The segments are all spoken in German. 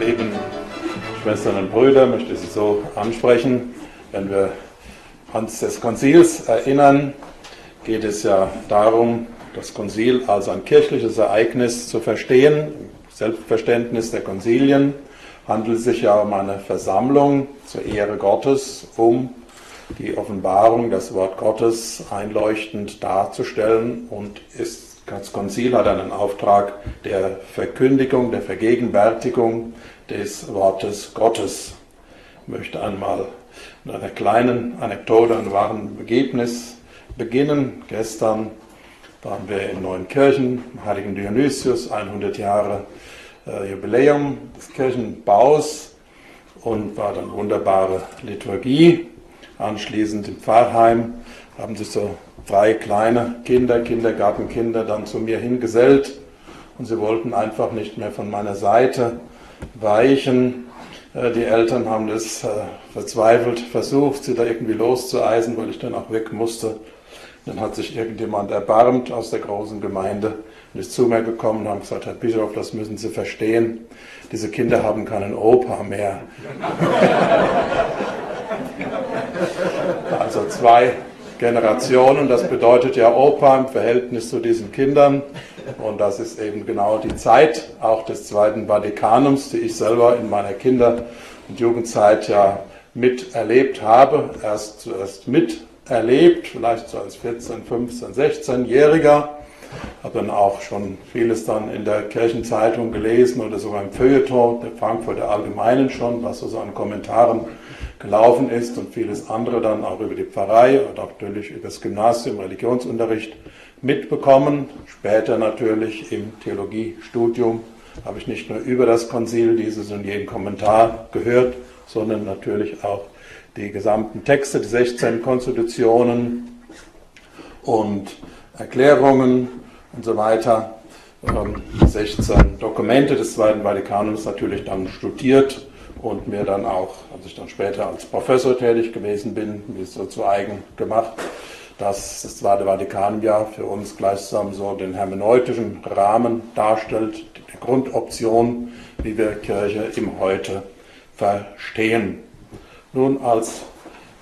lieben Schwestern und Brüder, möchte Sie so ansprechen. Wenn wir ans des Konzils erinnern, geht es ja darum, das Konzil als ein kirchliches Ereignis zu verstehen. Selbstverständnis der Konzilien handelt es sich ja um eine Versammlung zur Ehre Gottes, um die Offenbarung, das Wort Gottes einleuchtend darzustellen und ist das Konzil hat einen Auftrag der Verkündigung, der Vergegenwärtigung des Wortes Gottes. Ich möchte einmal mit einer kleinen Anekdote, einem wahren Begebnis beginnen. Gestern waren wir in Neunkirchen, im heiligen Dionysius, 100 Jahre äh, Jubiläum des Kirchenbaus und war dann wunderbare Liturgie. Anschließend im Pfarrheim haben sich so drei kleine Kinder, Kindergartenkinder, dann zu mir hingesellt und sie wollten einfach nicht mehr von meiner Seite weichen. Äh, die Eltern haben das äh, verzweifelt versucht, sie da irgendwie loszueisen, weil ich dann auch weg musste. Dann hat sich irgendjemand erbarmt aus der großen Gemeinde und ist zu mir gekommen und hat gesagt, Herr Bischof, das müssen Sie verstehen. Diese Kinder haben keinen Opa mehr. also zwei Generationen. Das bedeutet ja Opa im Verhältnis zu diesen Kindern. Und das ist eben genau die Zeit auch des Zweiten Vatikanums, die ich selber in meiner Kinder- und Jugendzeit ja miterlebt habe. Erst zuerst miterlebt, vielleicht so als 14, 15, 16-Jähriger. Habe dann auch schon vieles dann in der Kirchenzeitung gelesen oder sogar im Feuilleton der Frankfurter Allgemeinen schon, was so an Kommentaren gelaufen ist und vieles andere dann auch über die Pfarrei und natürlich über das Gymnasium, Religionsunterricht mitbekommen. Später natürlich im Theologiestudium habe ich nicht nur über das Konzil dieses und jeden Kommentar gehört, sondern natürlich auch die gesamten Texte, die 16 Konstitutionen und Erklärungen und so weiter, 16 ähm, Dokumente des Zweiten Vatikanums natürlich dann studiert und mir dann auch, als ich dann später als Professor tätig gewesen bin, mir so zu eigen gemacht, dass das Zweite Vatikanjahr für uns gleichsam so den hermeneutischen Rahmen darstellt, die Grundoption, wie wir Kirche im Heute verstehen. Nun, als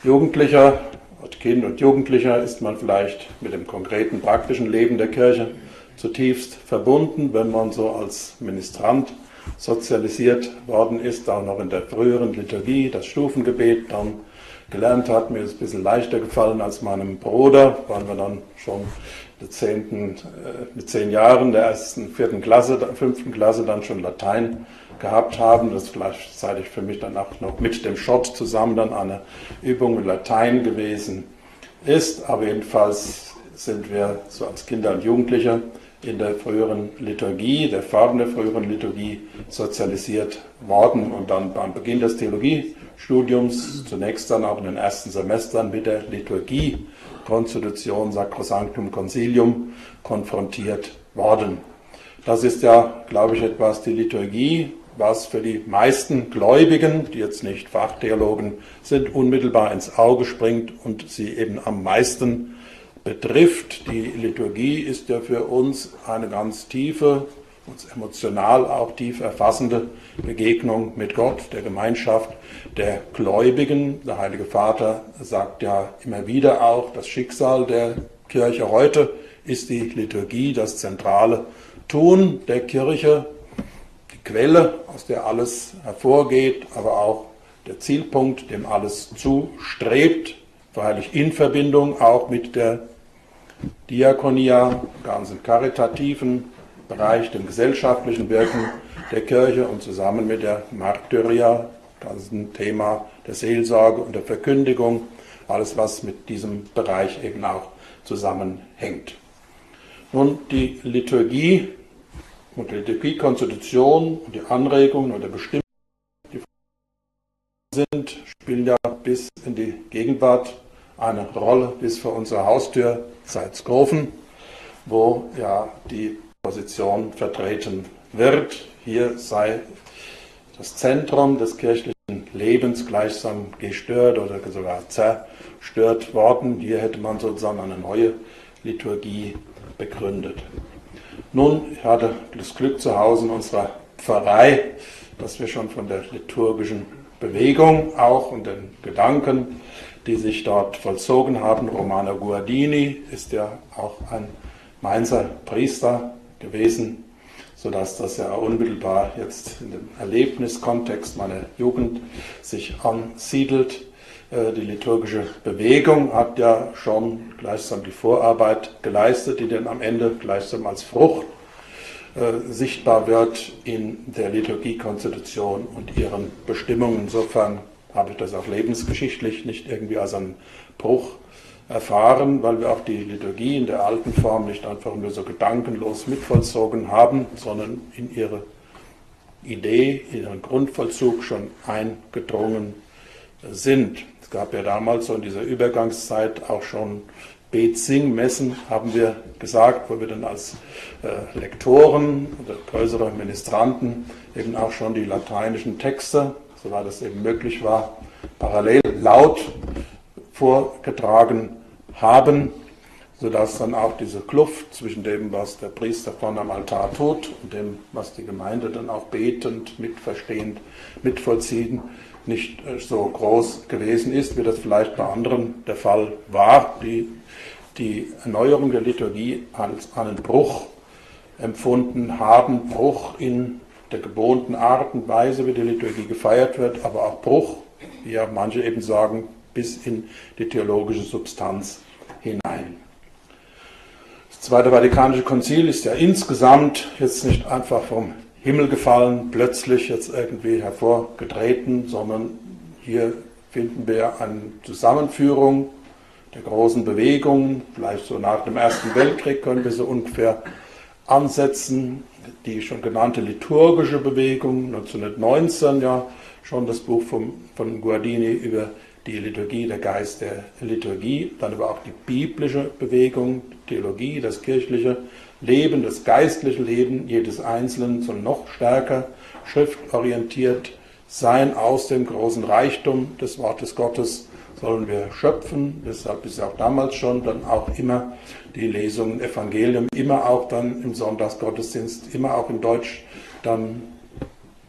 Jugendlicher, als Kind und Jugendlicher ist man vielleicht mit dem konkreten praktischen Leben der Kirche zutiefst verbunden, wenn man so als Ministrant sozialisiert worden ist, auch noch in der früheren Liturgie, das Stufengebet dann gelernt hat. Mir ist ein bisschen leichter gefallen als meinem Bruder, weil wir dann schon zehnten, äh, mit zehn Jahren der ersten, vierten Klasse, fünften Klasse dann schon Latein gehabt haben. Das gleichzeitig für mich dann auch noch mit dem Schott zusammen dann eine Übung mit Latein gewesen ist. Aber jedenfalls sind wir so als Kinder und Jugendliche in der früheren Liturgie, der Farben der früheren Liturgie sozialisiert worden und dann beim Beginn des Theologiestudiums, zunächst dann auch in den ersten Semestern mit der Liturgie, Konstitution Sacrosanctum Concilium konfrontiert worden. Das ist ja, glaube ich, etwas die Liturgie, was für die meisten Gläubigen, die jetzt nicht Fachtheologen sind, unmittelbar ins Auge springt und sie eben am meisten betrifft. Die Liturgie ist ja für uns eine ganz tiefe, uns emotional auch tief erfassende Begegnung mit Gott, der Gemeinschaft der Gläubigen. Der Heilige Vater sagt ja immer wieder auch, das Schicksal der Kirche heute ist die Liturgie, das zentrale Tun der Kirche, die Quelle, aus der alles hervorgeht, aber auch der Zielpunkt, dem alles zustrebt, freilich in Verbindung auch mit der Diakonia, ganz im karitativen Bereich, dem gesellschaftlichen Wirken der Kirche und zusammen mit der Martyria, das ist ein Thema der Seelsorge und der Verkündigung, alles was mit diesem Bereich eben auch zusammenhängt. Nun, die Liturgie und die Liturgiekonstitution und die Anregungen und der Bestimmungen, die sind, spielen ja bis in die Gegenwart eine Rolle bis vor unserer Haustür Salzkofen, wo ja die Position vertreten wird. Hier sei das Zentrum des kirchlichen Lebens gleichsam gestört oder sogar zerstört worden. Hier hätte man sozusagen eine neue Liturgie begründet. Nun, ich hatte das Glück zu Hause in unserer Pfarrei, dass wir schon von der liturgischen Bewegung auch und den Gedanken, die sich dort vollzogen haben, Romano Guardini ist ja auch ein Mainzer Priester gewesen, sodass das ja unmittelbar jetzt in dem Erlebniskontext meiner Jugend sich ansiedelt. Äh, die liturgische Bewegung hat ja schon gleichsam die Vorarbeit geleistet, die dann am Ende gleichsam als Frucht äh, sichtbar wird in der Liturgiekonstitution und ihren Bestimmungen. Insofern habe ich das auch lebensgeschichtlich nicht irgendwie als einen Bruch erfahren, weil wir auch die Liturgie in der alten Form nicht einfach nur so gedankenlos mitvollzogen haben, sondern in ihre Idee, in ihren Grundvollzug schon eingedrungen sind. Es gab ja damals so in dieser Übergangszeit auch schon Bet-Sing-Messen, haben wir gesagt, wo wir dann als äh, Lektoren oder größere Ministranten eben auch schon die lateinischen Texte, soweit es eben möglich war, parallel laut vorgetragen haben, sodass dann auch diese Kluft zwischen dem, was der Priester vorne am Altar tut und dem, was die Gemeinde dann auch betend, mitverstehend, mitvollziehen, nicht äh, so groß gewesen ist, wie das vielleicht bei anderen der Fall war, die die Erneuerung der Liturgie als einen Bruch empfunden haben, Bruch in der gewohnten Art und Weise, wie die Liturgie gefeiert wird, aber auch Bruch, wie ja manche eben sagen, bis in die theologische Substanz hinein. Das Zweite Vatikanische Konzil ist ja insgesamt jetzt nicht einfach vom Himmel gefallen, plötzlich jetzt irgendwie hervorgetreten, sondern hier finden wir eine Zusammenführung der großen Bewegungen, vielleicht so nach dem Ersten Weltkrieg können wir so ungefähr ansetzen. Die schon genannte liturgische Bewegung, 1919 ja schon das Buch vom, von Guardini über die Liturgie, der Geist der Liturgie, dann aber auch die biblische Bewegung, Theologie, das kirchliche Leben, das geistliche Leben jedes Einzelnen soll noch stärker schriftorientiert sein aus dem großen Reichtum des Wortes Gottes sollen wir schöpfen. Deshalb ist auch damals schon dann auch immer die Lesungen Evangelium, immer auch dann im Sonntagsgottesdienst, immer auch in Deutsch dann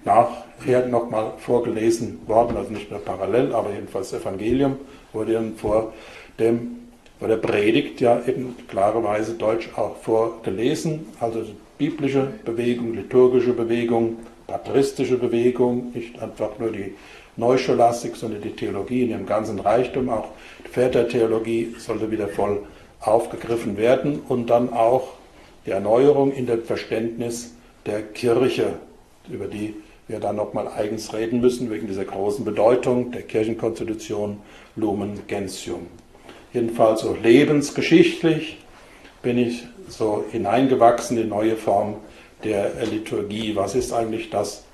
nachher nochmal vorgelesen worden, also nicht mehr parallel, aber jedenfalls Evangelium wurde dann vor dem vor der Predigt ja eben klarerweise Deutsch auch vorgelesen, also biblische Bewegung, liturgische Bewegung, patristische Bewegung, nicht einfach nur die Neuscholastik, sondern die Theologie in ihrem ganzen Reichtum, auch die Vätertheologie sollte wieder voll aufgegriffen werden und dann auch die Erneuerung in dem Verständnis der Kirche, über die wir dann nochmal eigens reden müssen, wegen dieser großen Bedeutung der Kirchenkonstitution Lumen Gentium. Jedenfalls so lebensgeschichtlich bin ich so hineingewachsen in neue Form der Liturgie. Was ist eigentlich das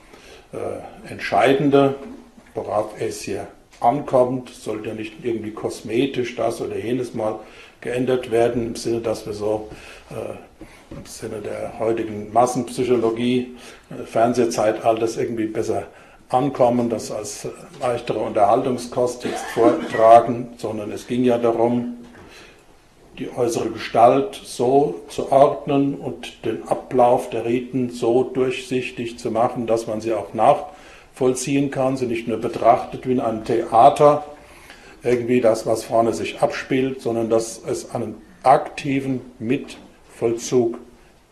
äh, Entscheidende worauf es hier ankommt, sollte ja nicht irgendwie kosmetisch das oder jenes mal geändert werden, im Sinne, dass wir so äh, im Sinne der heutigen Massenpsychologie, äh, Fernsehzeitalters irgendwie besser ankommen, das als leichtere Unterhaltungskost jetzt vortragen, sondern es ging ja darum, die äußere Gestalt so zu ordnen und den Ablauf der Riten so durchsichtig zu machen, dass man sie auch nach vollziehen kann, sie nicht nur betrachtet wie in einem Theater, irgendwie das, was vorne sich abspielt, sondern dass es einen aktiven Mitvollzug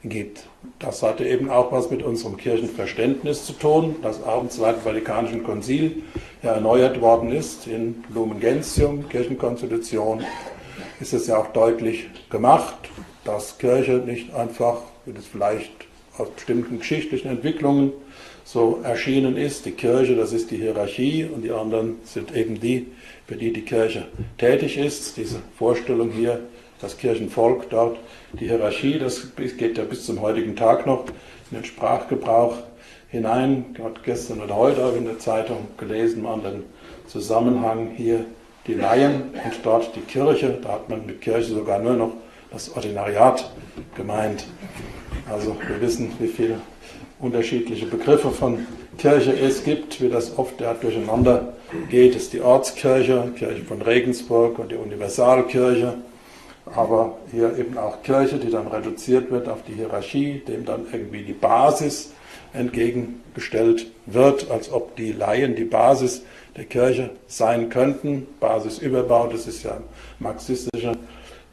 gibt. Das hatte eben auch was mit unserem Kirchenverständnis zu tun, das auch im Zweiten Vatikanischen Konzil ja erneuert worden ist. In Lumen Gentium, Kirchenkonstitution, ist es ja auch deutlich gemacht, dass Kirche nicht einfach, wie das vielleicht aus bestimmten geschichtlichen Entwicklungen so erschienen ist. Die Kirche, das ist die Hierarchie und die anderen sind eben die, für die die Kirche tätig ist. Diese Vorstellung hier, das Kirchenvolk dort, die Hierarchie, das geht ja bis zum heutigen Tag noch in den Sprachgebrauch hinein. Gerade gestern oder heute habe ich in der Zeitung gelesen, man den Zusammenhang hier die Laien und dort die Kirche. Da hat man mit Kirche sogar nur noch das Ordinariat gemeint. Also wir wissen, wie viel unterschiedliche Begriffe von Kirche es gibt, wie das oft ja, durcheinander geht, ist die Ortskirche, Kirche von Regensburg und die Universalkirche. Aber hier eben auch Kirche, die dann reduziert wird auf die Hierarchie, dem dann irgendwie die Basis entgegengestellt wird, als ob die Laien die Basis der Kirche sein könnten. Basisüberbau, das ist ja marxistische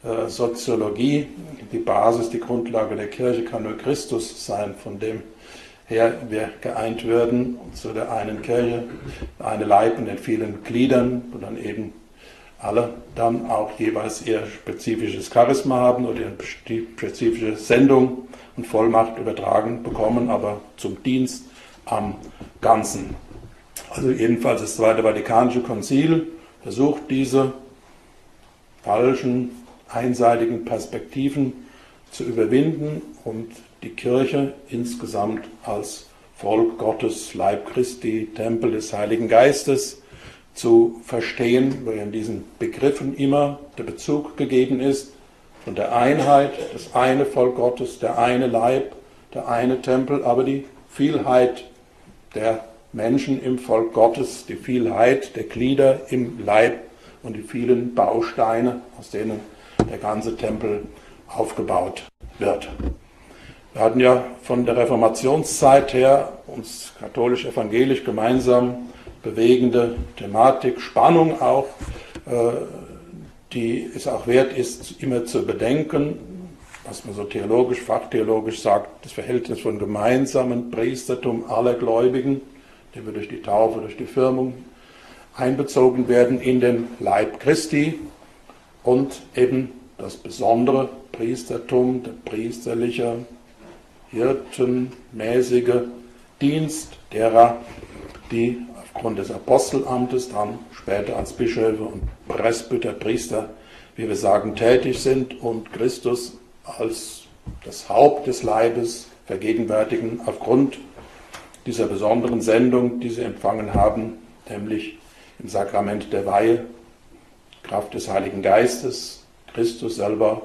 äh, Soziologie. Die Basis, die Grundlage der Kirche kann nur Christus sein, von dem her wir geeint werden zu der einen Kirche, eine Leib in den vielen Gliedern, wo dann eben alle dann auch jeweils ihr spezifisches Charisma haben oder ihre spezifische Sendung und Vollmacht übertragen bekommen, aber zum Dienst am Ganzen. Also jedenfalls das Zweite Vatikanische Konzil versucht diese falschen, einseitigen Perspektiven zu überwinden und die Kirche insgesamt als Volk Gottes, Leib Christi, Tempel des Heiligen Geistes zu verstehen, wo in diesen Begriffen immer der Bezug gegeben ist von der Einheit, das eine Volk Gottes, der eine Leib, der eine Tempel, aber die Vielheit der Menschen im Volk Gottes, die Vielheit der Glieder im Leib und die vielen Bausteine, aus denen der ganze Tempel aufgebaut wird. Wir hatten ja von der Reformationszeit her uns katholisch-evangelisch gemeinsam bewegende Thematik, Spannung auch, äh, die es auch wert ist, immer zu bedenken, was man so theologisch, fachtheologisch sagt, das Verhältnis von gemeinsamen Priestertum aller Gläubigen, die wir durch die Taufe, durch die Firmung einbezogen werden in den Leib Christi und eben das besondere Priestertum, der priesterliche hirtenmäßige Dienst derer, die aufgrund des Apostelamtes dann später als Bischöfe und Presbyter, Priester, wie wir sagen, tätig sind und Christus als das Haupt des Leibes vergegenwärtigen aufgrund dieser besonderen Sendung, die sie empfangen haben, nämlich im Sakrament der Weihe, Kraft des Heiligen Geistes, Christus selber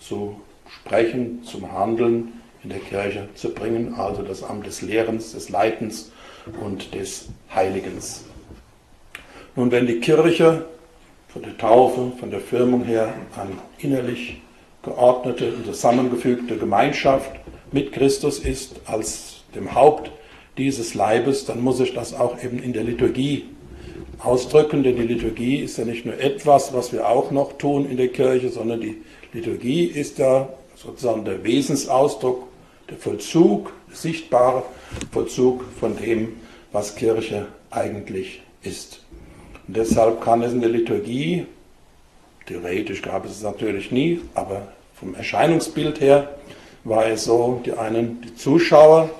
zu sprechen, zum Handeln, in der Kirche zu bringen, also das Amt des Lehrens, des Leitens und des Heiligens. Nun, wenn die Kirche von der Taufe, von der Firmung her eine innerlich geordnete und zusammengefügte Gemeinschaft mit Christus ist als dem Haupt dieses Leibes, dann muss ich das auch eben in der Liturgie ausdrücken, denn die Liturgie ist ja nicht nur etwas, was wir auch noch tun in der Kirche, sondern die Liturgie ist ja sozusagen der Wesensausdruck der Vollzug, der sichtbare Vollzug von dem, was Kirche eigentlich ist. Und deshalb kann es in der Liturgie, theoretisch gab es es natürlich nie, aber vom Erscheinungsbild her war es so, die einen die Zuschauer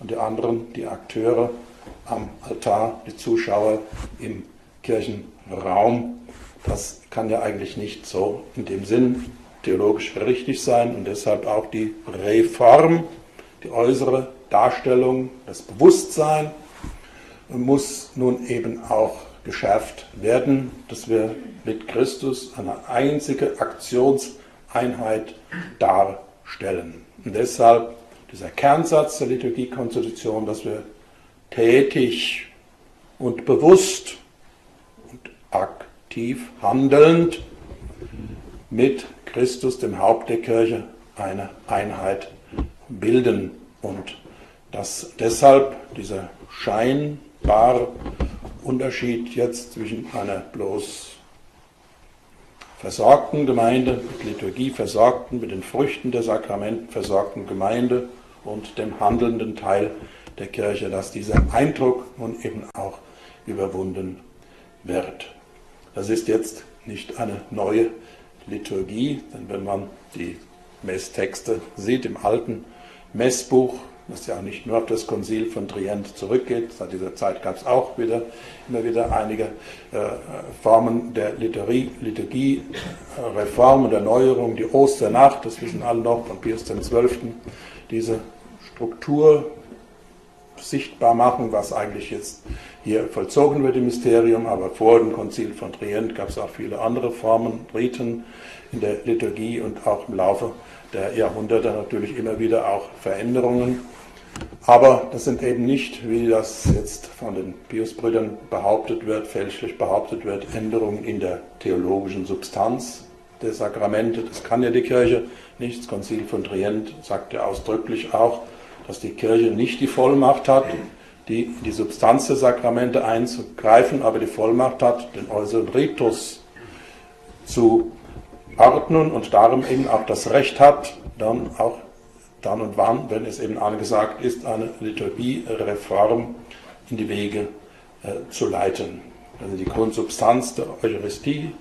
und die anderen die Akteure am Altar, die Zuschauer im Kirchenraum. Das kann ja eigentlich nicht so in dem Sinn theologisch richtig sein und deshalb auch die Reform, die äußere Darstellung, das Bewusstsein muss nun eben auch geschärft werden, dass wir mit Christus eine einzige Aktionseinheit darstellen. Und deshalb dieser Kernsatz der Liturgiekonstitution, dass wir tätig und bewusst und aktiv handelnd mit Christus, dem Haupt der Kirche, eine Einheit bilden. Und dass deshalb dieser scheinbare Unterschied jetzt zwischen einer bloß versorgten Gemeinde, mit Liturgie versorgten, mit den Früchten der Sakramenten versorgten Gemeinde und dem handelnden Teil der Kirche, dass dieser Eindruck nun eben auch überwunden wird. Das ist jetzt nicht eine neue Liturgie, denn wenn man die Messtexte sieht im alten Messbuch, das ja nicht nur auf das Konzil von Trient zurückgeht, seit dieser Zeit gab es auch wieder, immer wieder einige äh, Formen der Liturgie, Liturgie äh, Reform und Erneuerung, die Osternacht, das wissen alle noch von Pius XII., diese Struktur sichtbar machen, was eigentlich jetzt hier vollzogen wird im Mysterium, aber vor dem Konzil von Trient gab es auch viele andere Formen, Riten in der Liturgie und auch im Laufe der Jahrhunderte natürlich immer wieder auch Veränderungen. Aber das sind eben nicht, wie das jetzt von den Piusbrüdern behauptet wird, fälschlich behauptet wird, Änderungen in der theologischen Substanz, der Sakramente. Das kann ja die Kirche nicht. Das Konzil von Trient sagt ja ausdrücklich auch, dass die Kirche nicht die Vollmacht hat, die die Substanz der Sakramente einzugreifen, aber die Vollmacht hat, den äußeren Ritus zu ordnen und darum eben auch das Recht hat, dann auch dann und wann, wenn es eben angesagt ist, eine Liturgiereform in die Wege äh, zu leiten. Also die Grundsubstanz der Eucharistie,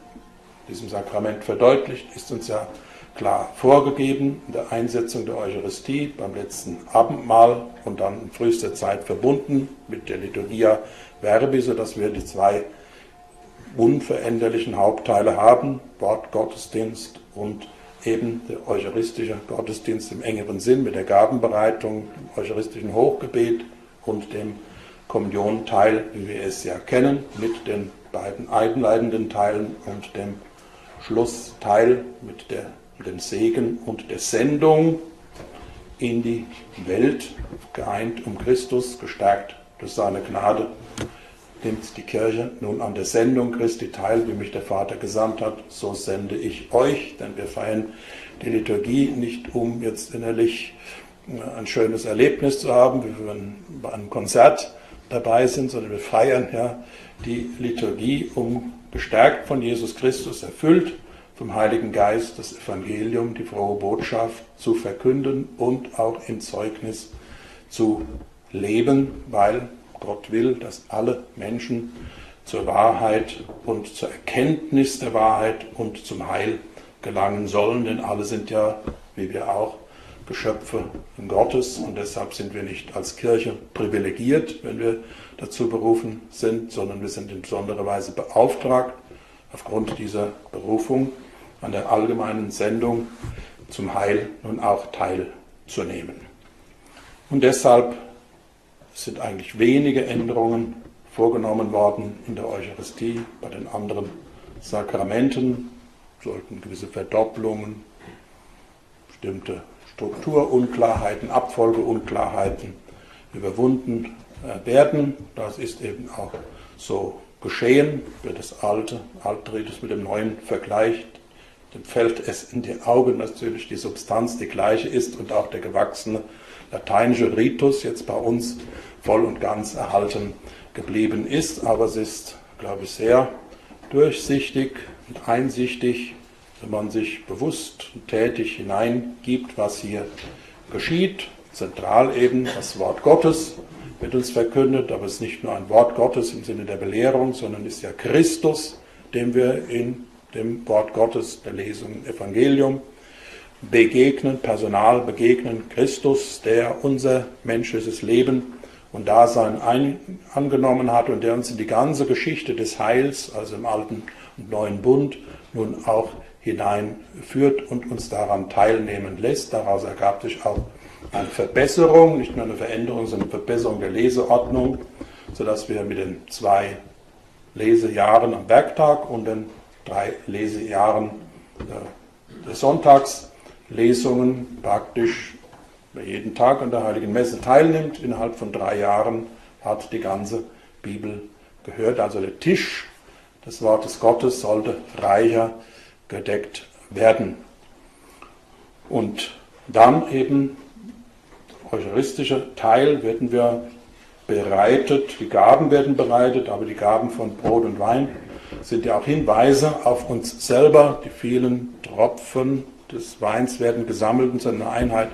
diesem Sakrament verdeutlicht, ist uns ja klar vorgegeben in der Einsetzung der Eucharistie beim letzten Abendmahl und dann in frühester Zeit verbunden mit der Liturgia Verbi, sodass wir die zwei unveränderlichen Hauptteile haben, Wort Gottesdienst und eben der eucharistische Gottesdienst im engeren Sinn mit der Gabenbereitung, dem eucharistischen Hochgebet und dem Kommunionteil, wie wir es ja kennen, mit den beiden einleitenden Teilen und dem Schlussteil mit der, dem Segen und der Sendung in die Welt, geeint um Christus, gestärkt durch seine Gnade, nimmt die Kirche nun an der Sendung Christi teil, wie mich der Vater gesandt hat, so sende ich euch, denn wir feiern die Liturgie nicht, um jetzt innerlich äh, ein schönes Erlebnis zu haben, wie wir bei einem Konzert dabei sind, sondern wir feiern ja die Liturgie, um gestärkt von Jesus Christus, erfüllt vom Heiligen Geist, das Evangelium, die frohe Botschaft zu verkünden und auch im Zeugnis zu leben, weil Gott will, dass alle Menschen zur Wahrheit und zur Erkenntnis der Wahrheit und zum Heil gelangen sollen, denn alle sind ja, wie wir auch, Geschöpfe Gottes und deshalb sind wir nicht als Kirche privilegiert, wenn wir dazu berufen sind, sondern wir sind in besonderer Weise beauftragt, aufgrund dieser Berufung an der allgemeinen Sendung zum Heil nun auch teilzunehmen. Und deshalb sind eigentlich wenige Änderungen vorgenommen worden in der Eucharistie. Bei den anderen Sakramenten sollten gewisse Verdopplungen, bestimmte Strukturunklarheiten, Abfolgeunklarheiten überwunden äh, werden. Das ist eben auch so geschehen. Wer das alte Altritus mit dem neuen vergleicht, dem fällt es in die Augen natürlich die Substanz die gleiche ist und auch der gewachsene lateinische Ritus jetzt bei uns voll und ganz erhalten geblieben ist. Aber es ist, glaube ich, sehr durchsichtig und einsichtig wenn man sich bewusst und tätig hineingibt, was hier geschieht. Zentral eben das Wort Gottes wird uns verkündet, aber es ist nicht nur ein Wort Gottes im Sinne der Belehrung, sondern ist ja Christus, dem wir in dem Wort Gottes der Lesung im Evangelium begegnen, personal begegnen, Christus, der unser menschliches Leben und Dasein ein, angenommen hat und der uns in die ganze Geschichte des Heils, also im Alten und Neuen Bund, nun auch hineinführt und uns daran teilnehmen lässt. Daraus ergab sich auch eine Verbesserung, nicht nur eine Veränderung, sondern eine Verbesserung der Leseordnung, sodass wir mit den zwei Lesejahren am Werktag und den drei Lesejahren äh, des Sonntagslesungen praktisch jeden Tag an der Heiligen Messe teilnimmt, innerhalb von drei Jahren hat die ganze Bibel gehört. Also der Tisch des Wortes Gottes sollte reicher gedeckt werden. Und dann eben eucharistischer Teil werden wir bereitet, die Gaben werden bereitet, aber die Gaben von Brot und Wein sind ja auch Hinweise auf uns selber. Die vielen Tropfen des Weins werden gesammelt und zu einer Einheit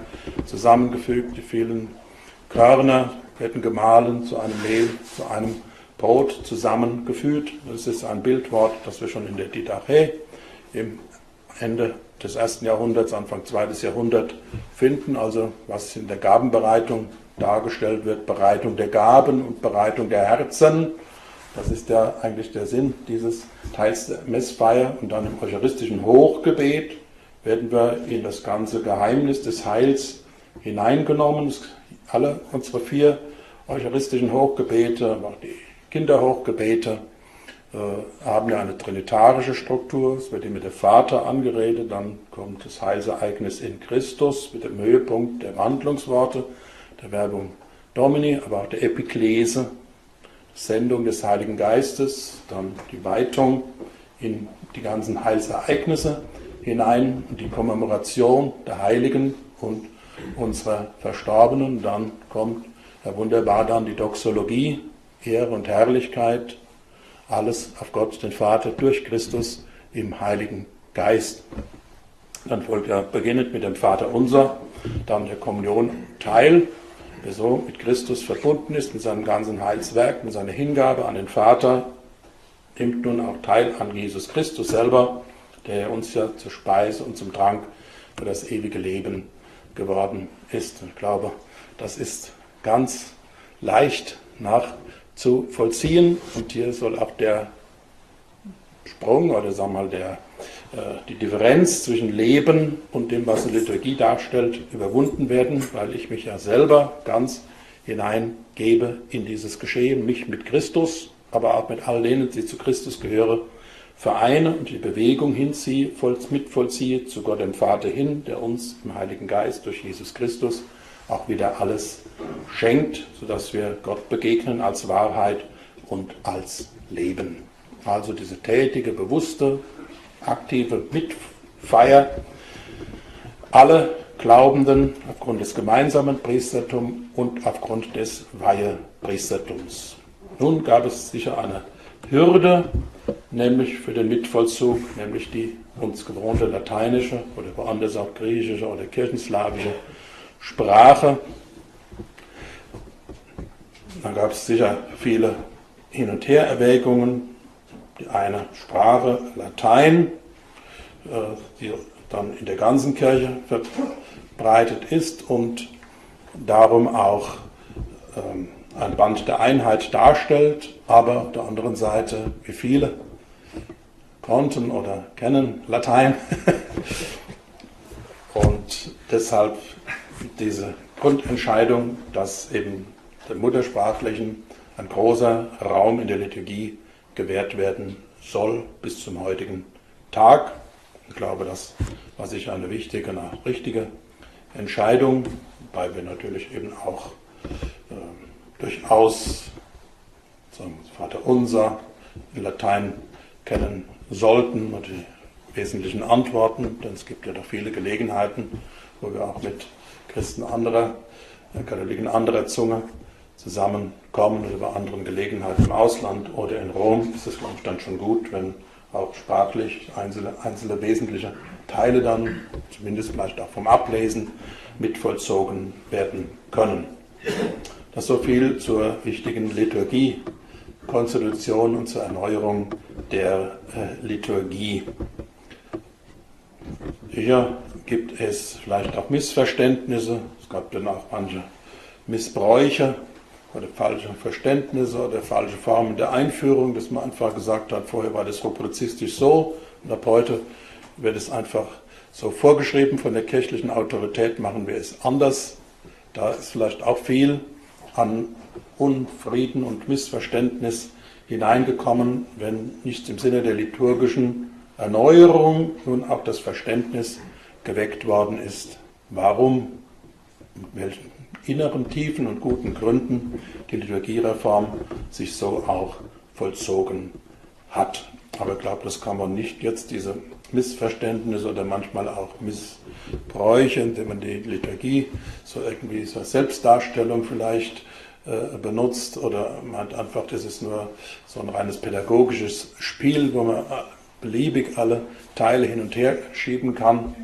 zusammengefügt. Die vielen Körner werden gemahlen zu einem Mehl, zu einem Brot zusammengefügt. Das ist ein Bildwort, das wir schon in der Didache im Ende des ersten Jahrhunderts, Anfang zweites Jahrhundert finden, also was in der Gabenbereitung dargestellt wird, Bereitung der Gaben und Bereitung der Herzen. Das ist ja eigentlich der Sinn dieses Teils der Messfeier. Und dann im eucharistischen Hochgebet werden wir in das ganze Geheimnis des Heils hineingenommen. Alle unsere vier eucharistischen Hochgebete, auch die Kinderhochgebete, äh, haben ja eine trinitarische Struktur. Es wird immer der Vater angeredet, dann kommt das Heilsereignis in Christus mit dem Höhepunkt der Wandlungsworte, der Werbung Domini, aber auch der Epiklese, Sendung des Heiligen Geistes, dann die Weitung in die ganzen Heilsereignisse hinein in die Kommemoration der Heiligen und unserer Verstorbenen. Dann kommt ja wunderbar dann die Doxologie, Ehre und Herrlichkeit, alles auf Gott, den Vater, durch Christus im Heiligen Geist. Dann folgt ja beginnend mit dem Vater unser, dann der Kommunion Teil, der so mit Christus verbunden ist, mit seinem ganzen Heilswerk, mit seiner Hingabe an den Vater, nimmt nun auch teil an Jesus Christus selber, der uns ja zur Speise und zum Trank für das ewige Leben geworden ist. Ich glaube, das ist ganz leicht nachzuvollziehen und hier soll auch der Sprung oder sagen wir mal der, äh, die Differenz zwischen Leben und dem, was eine Liturgie darstellt, überwunden werden, weil ich mich ja selber ganz hineingebe in dieses Geschehen, mich mit Christus aber auch mit all denen, die zu Christus gehören, vereine und die Bewegung hinziehe, mitvollziehe zu Gott dem Vater hin, der uns im Heiligen Geist durch Jesus Christus auch wieder alles schenkt, sodass wir Gott begegnen als Wahrheit und als Leben. Also diese tätige, bewusste, aktive Mitfeier. Alle Glaubenden aufgrund des gemeinsamen Priestertums und aufgrund des Weihepriestertums. Nun gab es sicher eine Hürde, nämlich für den Mitvollzug, nämlich die uns gewohnte lateinische oder woanders auch griechische oder kirchenslawische Sprache. Da gab es sicher viele Hin- und Her-Erwägungen. Die eine Sprache, Latein, äh, die dann in der ganzen Kirche verbreitet ist und darum auch ähm, ein Band der Einheit darstellt, aber auf der anderen Seite, wie viele konnten oder kennen Latein und deshalb diese Grundentscheidung, dass eben den Muttersprachlichen ein großer Raum in der Liturgie gewährt werden soll bis zum heutigen Tag. Ich glaube, das war sicher eine wichtige und richtige Entscheidung, weil wir natürlich eben auch äh, durchaus sagen Vater Unser in Latein kennen sollten und die wesentlichen Antworten, denn es gibt ja doch viele Gelegenheiten, wo wir auch mit Christen anderer, äh, Katholiken anderer Zunge zusammenkommen oder bei anderen Gelegenheiten im Ausland oder in Rom ist es, glaube ich, dann schon gut, wenn auch sprachlich einzelne, einzelne wesentliche Teile dann, zumindest vielleicht auch vom Ablesen, mitvollzogen werden können. Das so viel zur wichtigen Liturgie, Konstitution und zur Erneuerung der äh, Liturgie. Hier gibt es vielleicht auch Missverständnisse, es gab dann auch manche Missbräuche oder falsche Verständnisse oder falsche Formen der Einführung, dass man einfach gesagt hat, vorher war das publizistisch so und ab heute wird es einfach so vorgeschrieben von der kirchlichen Autorität, machen wir es anders. Da ist vielleicht auch viel an Unfrieden und Missverständnis hineingekommen, wenn nicht im Sinne der liturgischen Erneuerung nun auch das Verständnis geweckt worden ist, warum, mit welchen inneren tiefen und guten Gründen die Liturgiereform sich so auch vollzogen hat. Aber ich glaube, das kann man nicht jetzt diese Missverständnisse oder manchmal auch Missbräuche, indem man die Liturgie so irgendwie so als Selbstdarstellung vielleicht äh, benutzt oder meint einfach, das ist nur so ein reines pädagogisches Spiel, wo man äh, beliebig alle Teile hin und her schieben kann.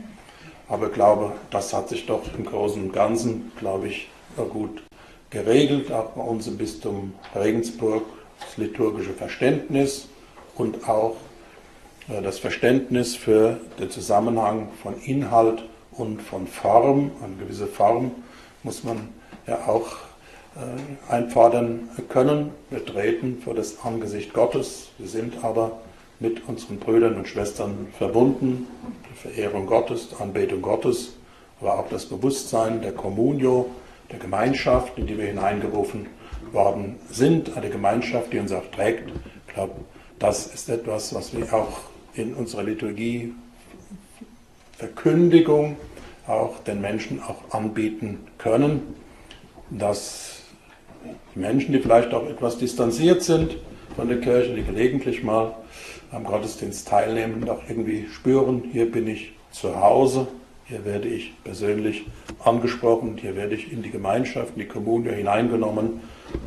Aber ich glaube, das hat sich doch im Großen und Ganzen, glaube ich, gut geregelt, auch bei uns im Bistum Regensburg, das liturgische Verständnis und auch das Verständnis für den Zusammenhang von Inhalt und von Form. Eine gewisse Form muss man ja auch äh, einfordern können. Wir treten vor das Angesicht Gottes. Wir sind aber mit unseren Brüdern und Schwestern verbunden. Die Verehrung Gottes, die Anbetung Gottes, aber auch das Bewusstsein der Communio, der Gemeinschaft, in die wir hineingerufen worden sind, eine Gemeinschaft, die uns auch trägt. Ich glaube, das ist etwas, was wir auch in unserer Liturgie Verkündigung auch den Menschen auch anbieten können, dass die Menschen, die vielleicht auch etwas distanziert sind von der Kirche, die gelegentlich mal am Gottesdienst teilnehmen, doch irgendwie spüren, hier bin ich zu Hause, hier werde ich persönlich angesprochen, hier werde ich in die Gemeinschaft, in die Kommune hineingenommen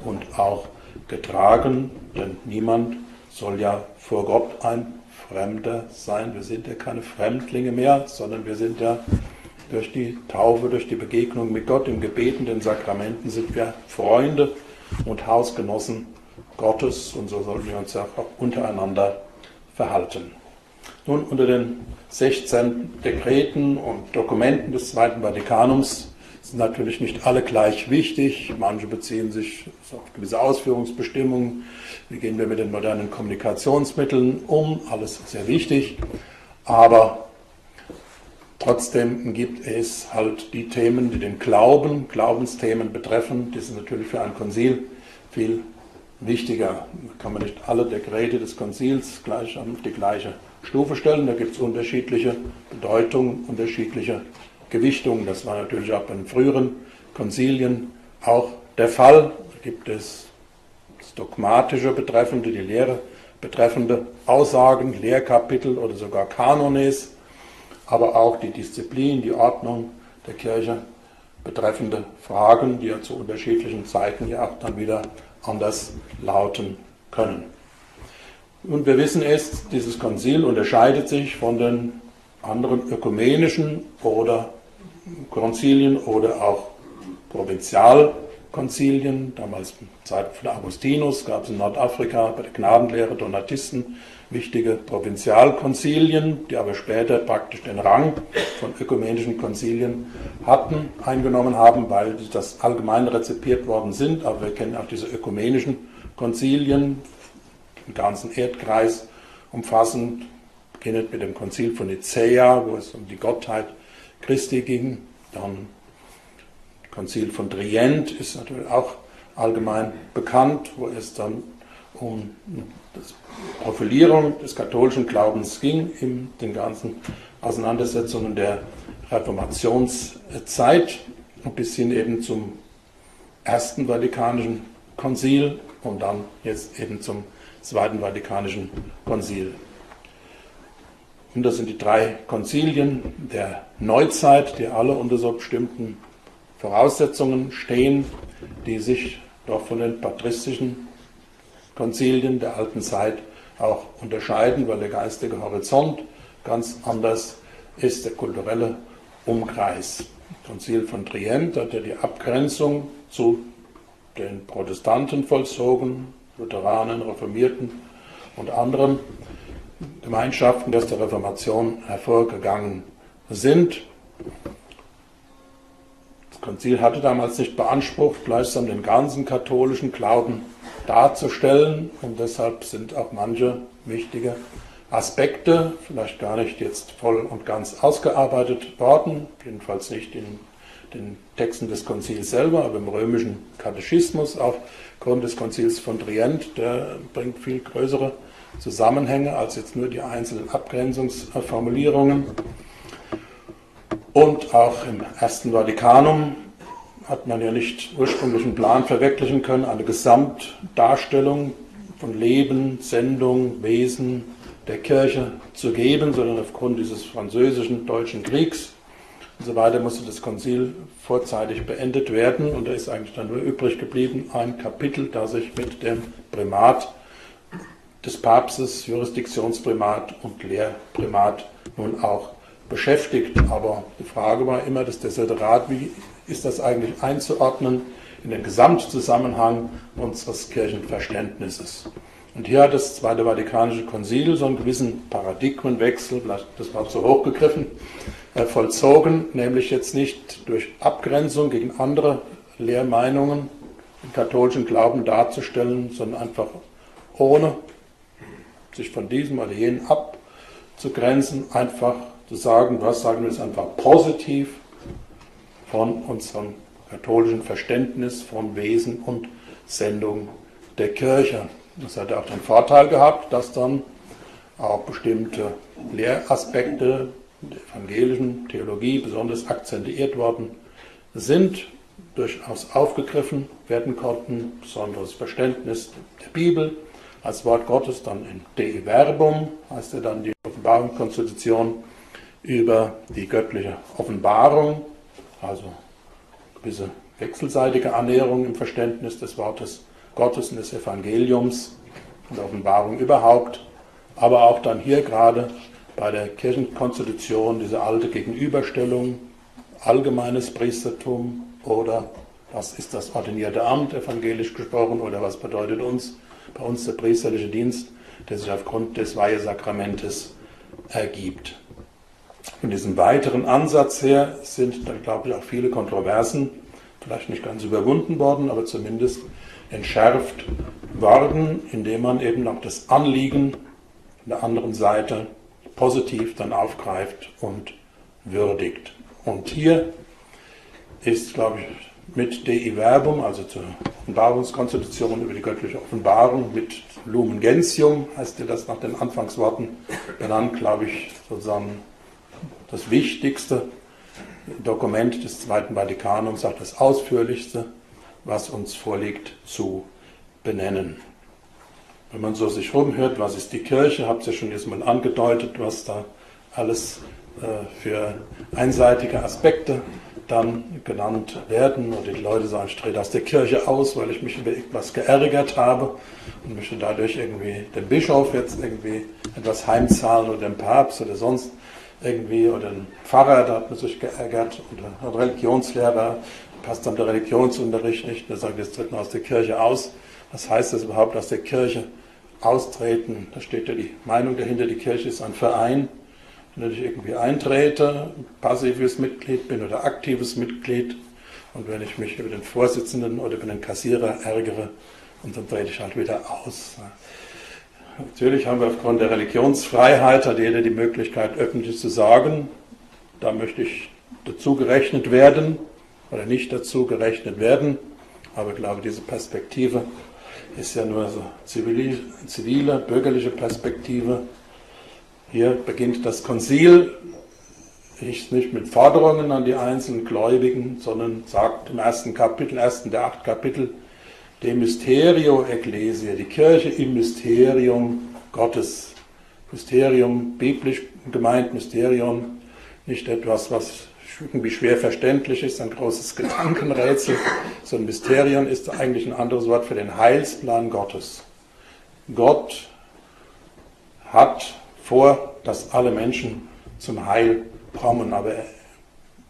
und auch getragen, denn niemand soll ja vor Gott ein Fremder sein. Wir sind ja keine Fremdlinge mehr, sondern wir sind ja durch die Taufe, durch die Begegnung mit Gott im Gebeten, den Sakramenten sind wir Freunde und Hausgenossen Gottes und so sollten wir uns ja auch untereinander verhalten. Nun, unter den 16 Dekreten und Dokumenten des Zweiten Vatikanums sind natürlich nicht alle gleich wichtig. Manche beziehen sich auf gewisse Ausführungsbestimmungen. Wie gehen wir mit den modernen Kommunikationsmitteln um? Alles sehr wichtig. Aber Trotzdem gibt es halt die Themen, die den Glauben, Glaubensthemen betreffen. Die sind natürlich für ein Konzil viel wichtiger. Da kann man nicht alle Dekrete des Konzils gleich auf die gleiche Stufe stellen. Da gibt es unterschiedliche Bedeutungen, unterschiedliche Gewichtungen. Das war natürlich auch bei den früheren Konzilien auch der Fall. Da gibt es das Dogmatische betreffende, die Lehre betreffende Aussagen, Lehrkapitel oder sogar Kanones aber auch die Disziplin, die Ordnung der Kirche betreffende Fragen, die ja zu unterschiedlichen Zeiten ja auch dann wieder anders lauten können. Und wir wissen es, dieses Konzil unterscheidet sich von den anderen ökumenischen oder Konzilien oder auch Provinzialkonzilien. Damals in Zeiten von Augustinus gab es in Nordafrika bei der Gnadenlehre Donatisten wichtige Provinzialkonzilien, die aber später praktisch den Rang von ökumenischen Konzilien hatten, eingenommen haben, weil das allgemein rezipiert worden sind. Aber wir kennen auch diese ökumenischen Konzilien, den ganzen Erdkreis umfassend, beginnend mit dem Konzil von Nicäa, wo es um die Gottheit Christi ging, dann Konzil von Trient ist natürlich auch allgemein bekannt, wo es dann um das Profilierung des katholischen Glaubens ging in den ganzen Auseinandersetzungen der Reformationszeit bis hin eben zum Ersten Vatikanischen Konzil und dann jetzt eben zum Zweiten Vatikanischen Konzil. Und das sind die drei Konzilien der Neuzeit, die alle unter so bestimmten Voraussetzungen stehen, die sich doch von den patristischen Konzilien der alten Zeit auch unterscheiden, weil der geistige Horizont ganz anders ist, der kulturelle Umkreis. Das Konzil von Trient hat ja die Abgrenzung zu den Protestanten vollzogen, Lutheranen, Reformierten und anderen Gemeinschaften, die aus der Reformation hervorgegangen sind. Das Konzil hatte damals nicht beansprucht, gleichsam den ganzen katholischen Glauben darzustellen. Und deshalb sind auch manche wichtige Aspekte vielleicht gar nicht jetzt voll und ganz ausgearbeitet worden, jedenfalls nicht in den Texten des Konzils selber, aber im römischen Katechismus aufgrund des Konzils von Trient, der bringt viel größere Zusammenhänge als jetzt nur die einzelnen Abgrenzungsformulierungen. Und auch im Ersten Vatikanum hat man ja nicht ursprünglich einen Plan verwirklichen können, eine Gesamtdarstellung von Leben, Sendung, Wesen der Kirche zu geben, sondern aufgrund dieses französischen, deutschen Kriegs und so weiter musste das Konzil vorzeitig beendet werden und da ist eigentlich dann nur übrig geblieben ein Kapitel, das sich mit dem Primat des Papstes, Jurisdiktionsprimat und Lehrprimat nun auch beschäftigt. Aber die Frage war immer das Desiderat, wie ist das eigentlich einzuordnen in den Gesamtzusammenhang unseres Kirchenverständnisses. Und hier hat das Zweite Vatikanische Konzil so einen gewissen Paradigmenwechsel, vielleicht das war zu hoch gegriffen, äh, vollzogen, nämlich jetzt nicht durch Abgrenzung gegen andere Lehrmeinungen den katholischen Glauben darzustellen, sondern einfach ohne sich von diesem oder jenem abzugrenzen, einfach zu sagen, was sagen wir es einfach positiv von unserem katholischen Verständnis von Wesen und Sendung der Kirche. Das hat auch den Vorteil gehabt, dass dann auch bestimmte Lehraspekte der evangelischen Theologie besonders akzentuiert worden sind, durchaus aufgegriffen werden konnten, besonderes Verständnis der Bibel, als Wort Gottes, dann in Dei Verbum heißt er dann die Offenbarungskonstitution über die göttliche Offenbarung, also gewisse wechselseitige Annäherung im Verständnis des Wortes Gottes und des Evangeliums und der Offenbarung überhaupt, aber auch dann hier gerade bei der Kirchenkonstitution diese alte Gegenüberstellung, allgemeines Priestertum oder was ist das ordinierte Amt, evangelisch gesprochen, oder was bedeutet uns bei uns der priesterliche Dienst, der sich aufgrund des Weihesakramentes ergibt. Von diesem weiteren Ansatz her sind dann, glaube ich, auch viele Kontroversen vielleicht nicht ganz überwunden worden, aber zumindest entschärft worden, indem man eben auch das Anliegen der anderen Seite positiv dann aufgreift und würdigt. Und hier ist, glaube ich, mit Dei Verbum, also zur Offenbarungskonstitution über die göttliche Offenbarung, mit Lumen Gentium, heißt ja das nach den Anfangsworten benannt, glaube ich, sozusagen das wichtigste Dokument des Zweiten Vatikanums, auch das ausführlichste, was uns vorliegt, zu benennen. Wenn man so sich rumhört, was ist die Kirche, habt ihr ja schon erstmal angedeutet, was da alles äh, für einseitige Aspekte dann genannt werden und die Leute sagen, ich trete aus der Kirche aus, weil ich mich über irgendwas geärgert habe und möchte dadurch irgendwie dem Bischof jetzt irgendwie etwas heimzahlen oder dem Papst oder sonst irgendwie oder ein Pfarrer, da hat man sich geärgert oder ein Religionslehrer, passt dann der Religionsunterricht nicht, der sagt, jetzt treten wir aus der Kirche aus. Was heißt das überhaupt aus der Kirche austreten? Da steht ja die Meinung dahinter, die Kirche ist ein Verein wenn ich irgendwie eintrete, passives Mitglied bin oder aktives Mitglied und wenn ich mich über den Vorsitzenden oder über den Kassierer ärgere, und dann trete ich halt wieder aus. Natürlich haben wir aufgrund der Religionsfreiheit, hat jeder die Möglichkeit, öffentlich zu sagen, da möchte ich dazu gerechnet werden oder nicht dazu gerechnet werden. Aber ich glaube, diese Perspektive ist ja nur so zivile, zivile bürgerliche Perspektive. Hier beginnt das Konzil nicht, nicht mit Forderungen an die einzelnen Gläubigen, sondern sagt im ersten Kapitel, ersten der acht Kapitel, de Mysterio Ecclesia, die Kirche im Mysterium Gottes. Mysterium, biblisch gemeint, Mysterium, nicht etwas, was irgendwie schwer verständlich ist, ein großes Gedankenrätsel, sondern Mysterium ist eigentlich ein anderes Wort für den Heilsplan Gottes. Gott hat vor, dass alle Menschen zum Heil kommen, aber er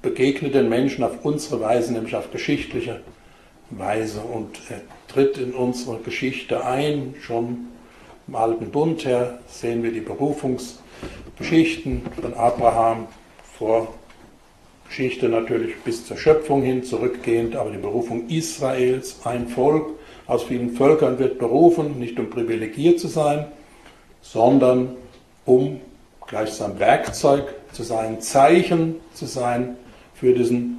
begegnet den Menschen auf unsere Weise, nämlich auf geschichtliche Weise und er tritt in unsere Geschichte ein. Schon im alten Bund her sehen wir die Berufungsgeschichten von Abraham vor Geschichte natürlich bis zur Schöpfung hin zurückgehend, aber die Berufung Israels, ein Volk aus vielen Völkern wird berufen, nicht um privilegiert zu sein, sondern um gleichsam Werkzeug zu sein, Zeichen zu sein für diesen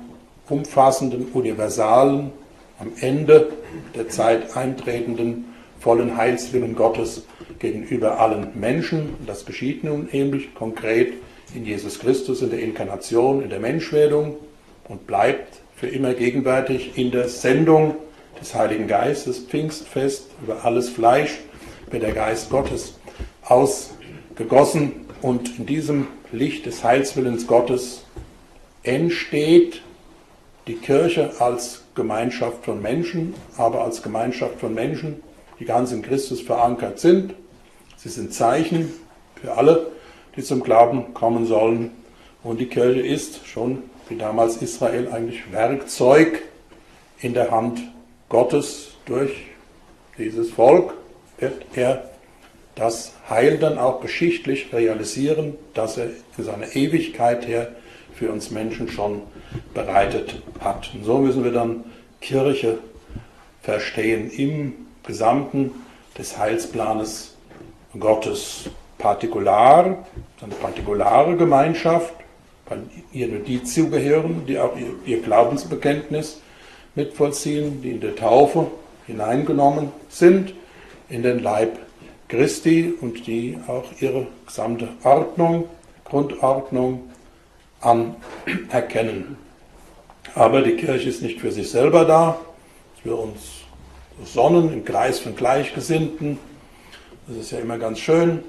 umfassenden, universalen, am Ende der Zeit eintretenden, vollen Heilswillen Gottes gegenüber allen Menschen. Das geschieht nun nämlich konkret in Jesus Christus, in der Inkarnation, in der Menschwerdung und bleibt für immer gegenwärtig in der Sendung des Heiligen Geistes, Pfingstfest, über alles Fleisch wird der Geist Gottes aus gegossen und in diesem Licht des Heilswillens Gottes entsteht die Kirche als Gemeinschaft von Menschen, aber als Gemeinschaft von Menschen, die ganz in Christus verankert sind. Sie sind Zeichen für alle, die zum Glauben kommen sollen. Und die Kirche ist schon wie damals Israel eigentlich Werkzeug in der Hand Gottes durch dieses Volk wird er das Heil dann auch geschichtlich realisieren, dass er in seiner Ewigkeit her für uns Menschen schon bereitet hat. Und so müssen wir dann Kirche verstehen im Gesamten des Heilsplanes Gottes. Partikular, eine partikulare Gemeinschaft, weil ihr nur die zugehören, die auch ihr, Glaubensbekenntnis mitvollziehen, die in der Taufe hineingenommen sind in den Leib Christi und die auch ihre gesamte Ordnung, Grundordnung anerkennen. Aber die Kirche ist nicht für sich selber da, wir uns sonnen im Kreis von Gleichgesinnten Das ist ja immer ganz schön.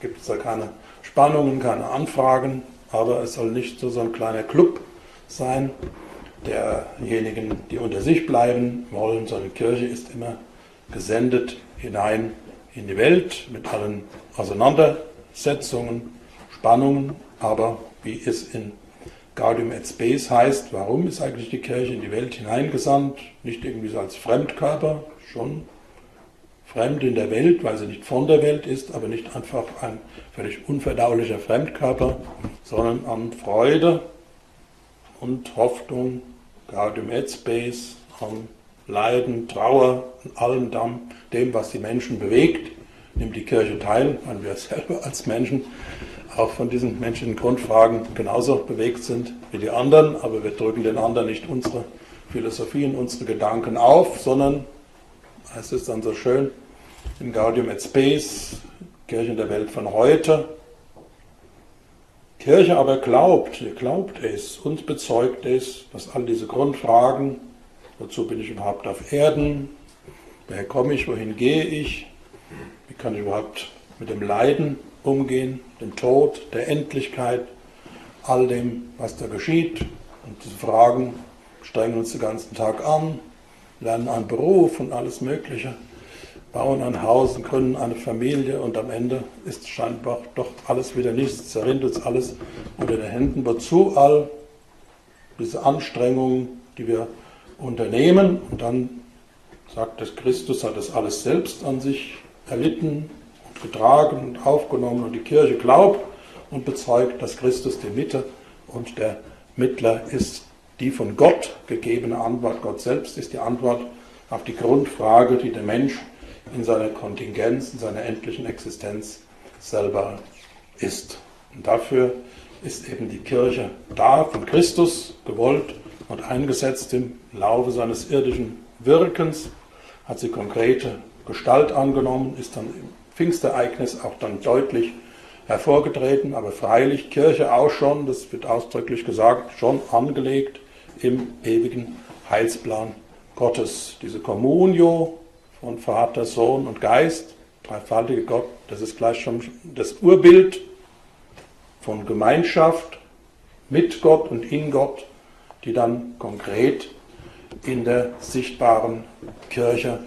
Gibt es da keine Spannungen, keine Anfragen, aber es soll nicht so, so ein kleiner Club sein derjenigen, die unter sich bleiben wollen, sondern die Kirche ist immer gesendet hinein in die Welt mit allen Auseinandersetzungen, Spannungen, aber wie es in Gaudium et Spes heißt, warum ist eigentlich die Kirche in die Welt hineingesandt? Nicht irgendwie so als Fremdkörper, schon fremd in der Welt, weil sie nicht von der Welt ist, aber nicht einfach ein völlig unverdaulicher Fremdkörper, sondern an Freude und Hoffnung, Gaudium et Spes, an Leiden, Trauer und allem dem, was die Menschen bewegt, nimmt die Kirche teil, weil wir selber als Menschen auch von diesen menschlichen Grundfragen genauso bewegt sind wie die anderen, aber wir drücken den anderen nicht unsere Philosophien, unsere Gedanken auf, sondern, es ist dann so schön, in Gaudium et Spes, Kirche der Welt von heute, Kirche aber glaubt, ihr glaubt es und bezeugt es, dass all diese Grundfragen, wozu bin ich überhaupt auf Erden, woher komme ich, wohin gehe ich, wie kann ich überhaupt mit dem Leiden umgehen, dem Tod, der Endlichkeit, all dem, was da geschieht. Und diese Fragen strengen uns den ganzen Tag an, lernen einen Beruf und alles Mögliche, bauen ein Haus und gründen eine Familie und am Ende ist scheinbar doch alles wieder nichts, zerrinnt uns alles unter den Händen. Wozu all diese Anstrengungen, die wir unternehmen und dann sagt es, Christus hat das alles selbst an sich erlitten getragen und aufgenommen und die Kirche glaubt und bezeugt, dass Christus die Mitte und der Mittler ist. Die von Gott gegebene Antwort, Gott selbst ist die Antwort auf die Grundfrage, die der Mensch in seiner Kontingenz, in seiner endlichen Existenz selber ist. Und dafür ist eben die Kirche da, von Christus gewollt und eingesetzt im Laufe seines irdischen Wirkens, hat sie konkrete Gestalt angenommen, ist dann Pfingstereignis auch dann deutlich hervorgetreten, aber freilich Kirche auch schon, das wird ausdrücklich gesagt, schon angelegt im ewigen Heilsplan Gottes. Diese Communio von Vater, Sohn und Geist, dreifaltige Gott, das ist gleich schon das Urbild von Gemeinschaft mit Gott und in Gott, die dann konkret in der sichtbaren Kirche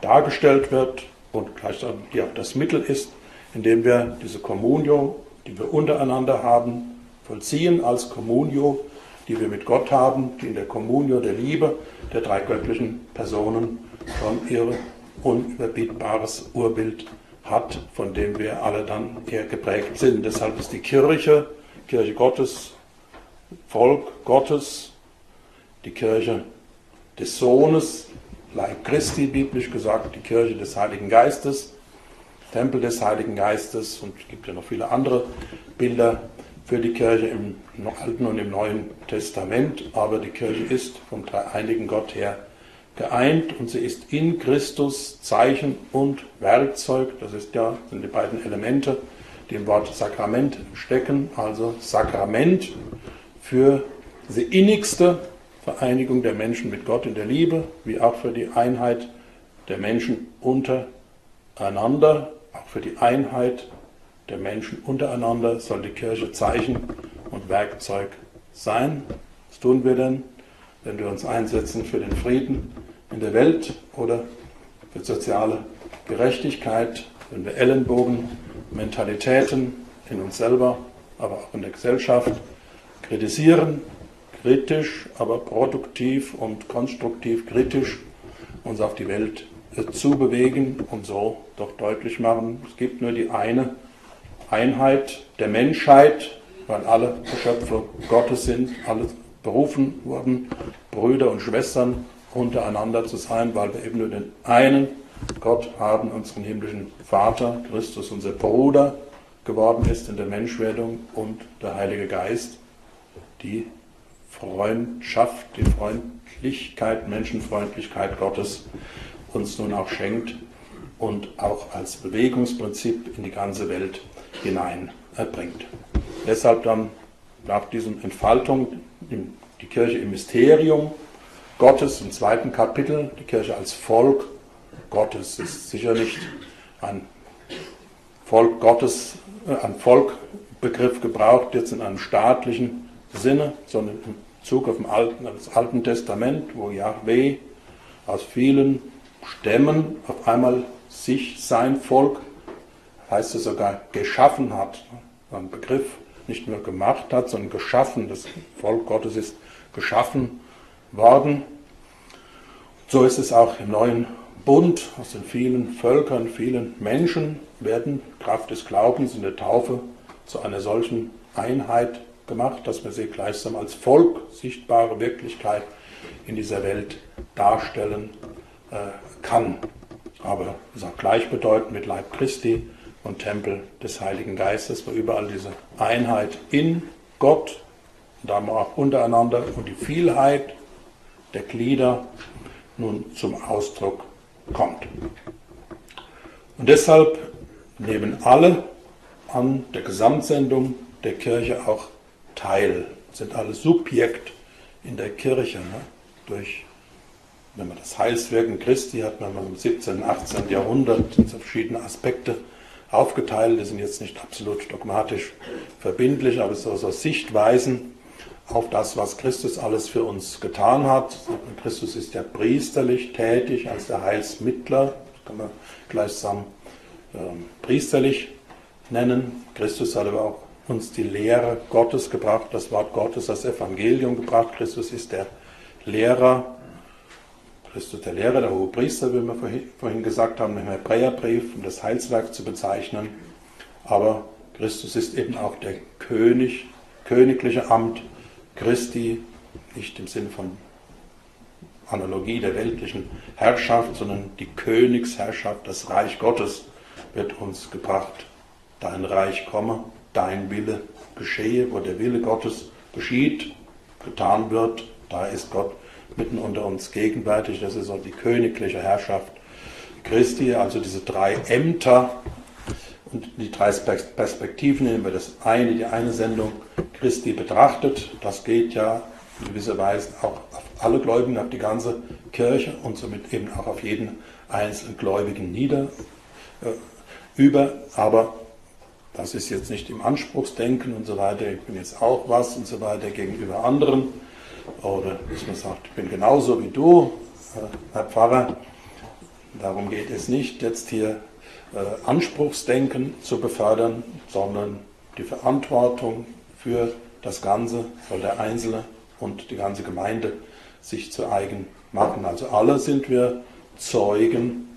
dargestellt wird und gleichzeitig auch das Mittel ist, indem wir diese Communio, die wir untereinander haben, vollziehen als Communio, die wir mit Gott haben, die in der Communio der Liebe der drei göttlichen Personen schon ihr unüberbietbares Urbild hat, von dem wir alle dann eher geprägt sind. Deshalb ist die Kirche, Kirche Gottes, Volk Gottes, die Kirche des Sohnes, Leib Christi, biblisch gesagt, die Kirche des Heiligen Geistes, Tempel des Heiligen Geistes und es gibt ja noch viele andere Bilder für die Kirche im Alten und im Neuen Testament, aber die Kirche ist vom dreieinigen Gott her geeint und sie ist in Christus Zeichen und Werkzeug, das ist ja, sind die beiden Elemente, die im Wort Sakrament stecken, also Sakrament für die innigste Vereinigung der Menschen mit Gott in der Liebe, wie auch für die Einheit der Menschen untereinander, auch für die Einheit der Menschen untereinander soll die Kirche Zeichen und Werkzeug sein. Was tun wir denn, wenn wir uns einsetzen für den Frieden in der Welt oder für soziale Gerechtigkeit, wenn wir Ellenbogen, Mentalitäten in uns selber, aber auch in der Gesellschaft kritisieren, kritisch, aber produktiv und konstruktiv kritisch uns auf die Welt zu bewegen und so doch deutlich machen, es gibt nur die eine Einheit der Menschheit, weil alle Geschöpfe Gottes sind, alle berufen wurden, Brüder und Schwestern untereinander zu sein, weil wir eben nur den einen Gott haben, unseren himmlischen Vater, Christus, unser Bruder geworden ist in der Menschwerdung und der Heilige Geist, die Freundschaft, die Freundlichkeit, Menschenfreundlichkeit Gottes uns nun auch schenkt und auch als Bewegungsprinzip in die ganze Welt hineinbringt. Deshalb dann nach diesem Entfaltung die Kirche im Mysterium Gottes im zweiten Kapitel, die Kirche als Volk Gottes. Es ist sicher nicht ein Volk Gottes, äh, ein Volkbegriff gebraucht, jetzt in einem staatlichen Sinne, sondern im Zug auf Alten, das Alten Testament, wo Yahweh aus vielen Stämmen auf einmal sich, sein Volk, heißt es sogar, geschaffen hat. Ein Begriff nicht nur gemacht hat, sondern geschaffen. Das Volk Gottes ist geschaffen worden. So ist es auch im neuen Bund, aus den vielen Völkern, vielen Menschen werden Kraft des Glaubens in der Taufe zu einer solchen Einheit gemacht, dass man sie gleichsam als Volk, sichtbare Wirklichkeit in dieser Welt darstellen äh, kann. Aber es ist auch gleichbedeutend mit Leib Christi und Tempel des Heiligen Geistes, wo überall diese Einheit in Gott, und dann auch untereinander und die Vielheit der Glieder nun zum Ausdruck kommt. Und deshalb nehmen alle an der Gesamtsendung der Kirche auch teil, sind alle Subjekt in der Kirche. Ne? Durch, wenn man das Heilswirken Christi hat, man im 17., 18. Jahrhundert so verschiedene Aspekte aufgeteilt, die sind jetzt nicht absolut dogmatisch verbindlich, aber so, so Sichtweisen auf das, was Christus alles für uns getan hat. Christus ist ja priesterlich tätig als der Heilsmittler, das kann man gleichsam äh, priesterlich nennen. Christus hat aber auch uns die Lehre Gottes gebracht, das Wort Gottes, das Evangelium gebracht. Christus ist der Lehrer, Christus der Lehrer, der hohe Priester, wie wir vorhin gesagt haben, im Hebräerbrief, um das Heilswerk zu bezeichnen. Aber Christus ist eben auch der König, königliche Amt Christi, nicht im Sinn von Analogie der weltlichen Herrschaft, sondern die Königsherrschaft, das Reich Gottes wird uns gebracht. Dein Reich komme, dein Wille geschehe, wo der Wille Gottes geschieht, getan wird, da ist Gott mitten unter uns gegenwärtig. Das ist auch die königliche Herrschaft Christi, also diese drei Ämter die drei Perspektiven, nehmen wir das eine, die eine Sendung Christi betrachtet. Das geht ja in gewisser Weise auch auf alle Gläubigen, auf die ganze Kirche und somit eben auch auf jeden einzelnen Gläubigen nieder äh, über. Aber das ist jetzt nicht im Anspruchsdenken und so weiter, ich bin jetzt auch was und so weiter gegenüber anderen. Oder dass man sagt, ich bin genauso wie du, äh, Herr Pfarrer. Darum geht es nicht, jetzt hier äh, Anspruchsdenken zu befördern, sondern die Verantwortung für das Ganze soll der Einzelne und die ganze Gemeinde sich zu eigen machen. Also alle sind wir Zeugen,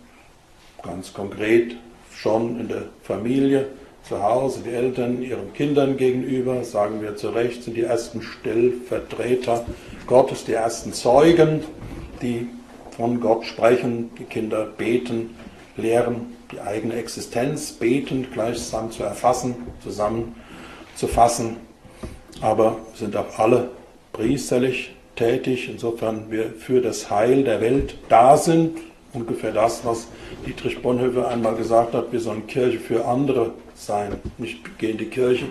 ganz konkret schon in der Familie, zu Hause, die Eltern ihren Kindern gegenüber, sagen wir zu Recht, sind die ersten Stellvertreter Gottes, die ersten Zeugen, die von Gott sprechen, die Kinder beten, lehren, die eigene Existenz betend gleichsam zu erfassen, zusammenzufassen. Aber sind auch alle priesterlich tätig, insofern wir für das Heil der Welt da sind. Ungefähr das, was Dietrich Bonhoeffer einmal gesagt hat, wir sollen Kirche für andere sein. Nicht gehe in die Kirche,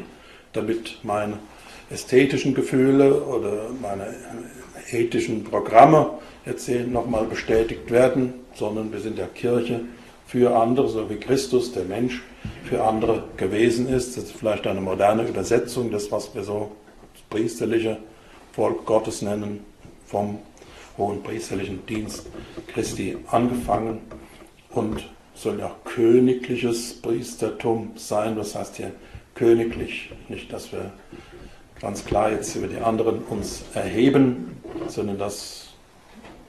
damit meine ästhetischen Gefühle oder meine ethischen Programme jetzt nochmal bestätigt werden, sondern wir sind ja Kirche für andere, so wie Christus, der Mensch, für andere gewesen ist. Das ist vielleicht eine moderne Übersetzung, das, was wir so das priesterliche Volk Gottes nennen, vom hohen priesterlichen Dienst Christi angefangen und soll ja königliches Priestertum sein. Das heißt hier königlich, nicht, dass wir ganz klar jetzt über die anderen uns erheben, sondern dass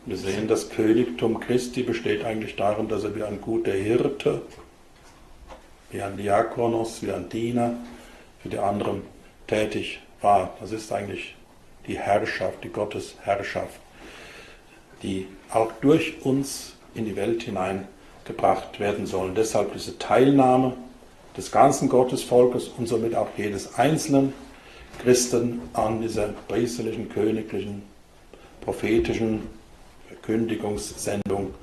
wir sehen, das Königtum Christi besteht eigentlich darin, dass er wie ein guter Hirte, wie ein Diakonos, wie ein Diener für die anderen tätig war. Das ist eigentlich die Herrschaft, die Gottesherrschaft, die auch durch uns in die Welt hineingebracht werden soll. Deshalb diese Teilnahme des ganzen Gottesvolkes und somit auch jedes einzelnen Christen an dieser priesterlichen, königlichen, prophetischen Verkündigungssendung,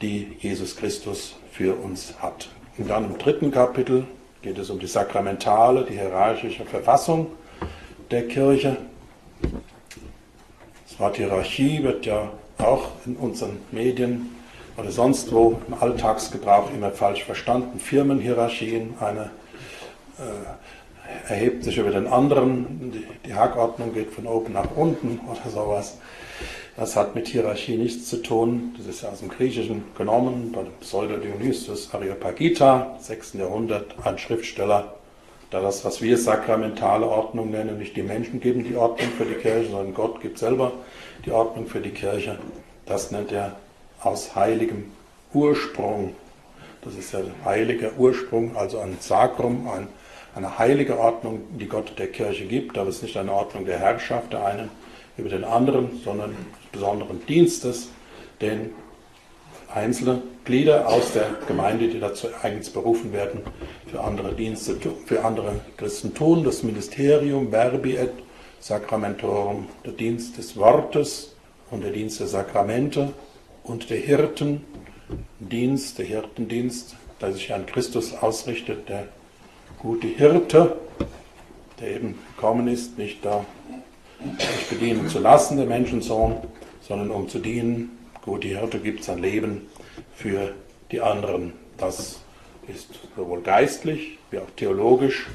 die Jesus Christus für uns hat. Und dann im dritten Kapitel geht es um die sakramentale, die hierarchische Verfassung der Kirche. Das Wort Hierarchie wird ja auch in unseren Medien oder sonst wo im Alltagsgebrauch immer falsch verstanden. Firmenhierarchien, eine äh, erhebt sich über den anderen, die, die Hackordnung geht von oben nach unten oder sowas. Das hat mit Hierarchie nichts zu tun. Das ist aus dem Griechischen genommen, bei dem Pseudo-Dionysius Areopagita, 6. Jahrhundert, ein Schriftsteller, da das, was wir sakramentale Ordnung nennen, nicht die Menschen geben die Ordnung für die Kirche, sondern Gott gibt selber die Ordnung für die Kirche. Das nennt er aus heiligem Ursprung. Das ist ja heiliger Ursprung, also ein Sakrum, ein, eine heilige Ordnung, die Gott der Kirche gibt, aber es ist nicht eine Ordnung der Herrschaft der einen über den anderen, sondern des besonderen Dienstes, den einzelne Glieder aus der Gemeinde, die dazu eigens berufen werden, für andere Dienste, für andere Christen tun. Das Ministerium, Verbi et Sacramentorum, der Dienst des Wortes und der Dienst der Sakramente und der Hirtendienst, der Hirtendienst, der sich an Christus ausrichtet, der gute Hirte, der eben gekommen ist, nicht da sich bedienen zu lassen, der Menschensohn, sondern um zu dienen. Gute Hirte gibt sein Leben für die anderen. Das ist sowohl geistlich wie auch theologisch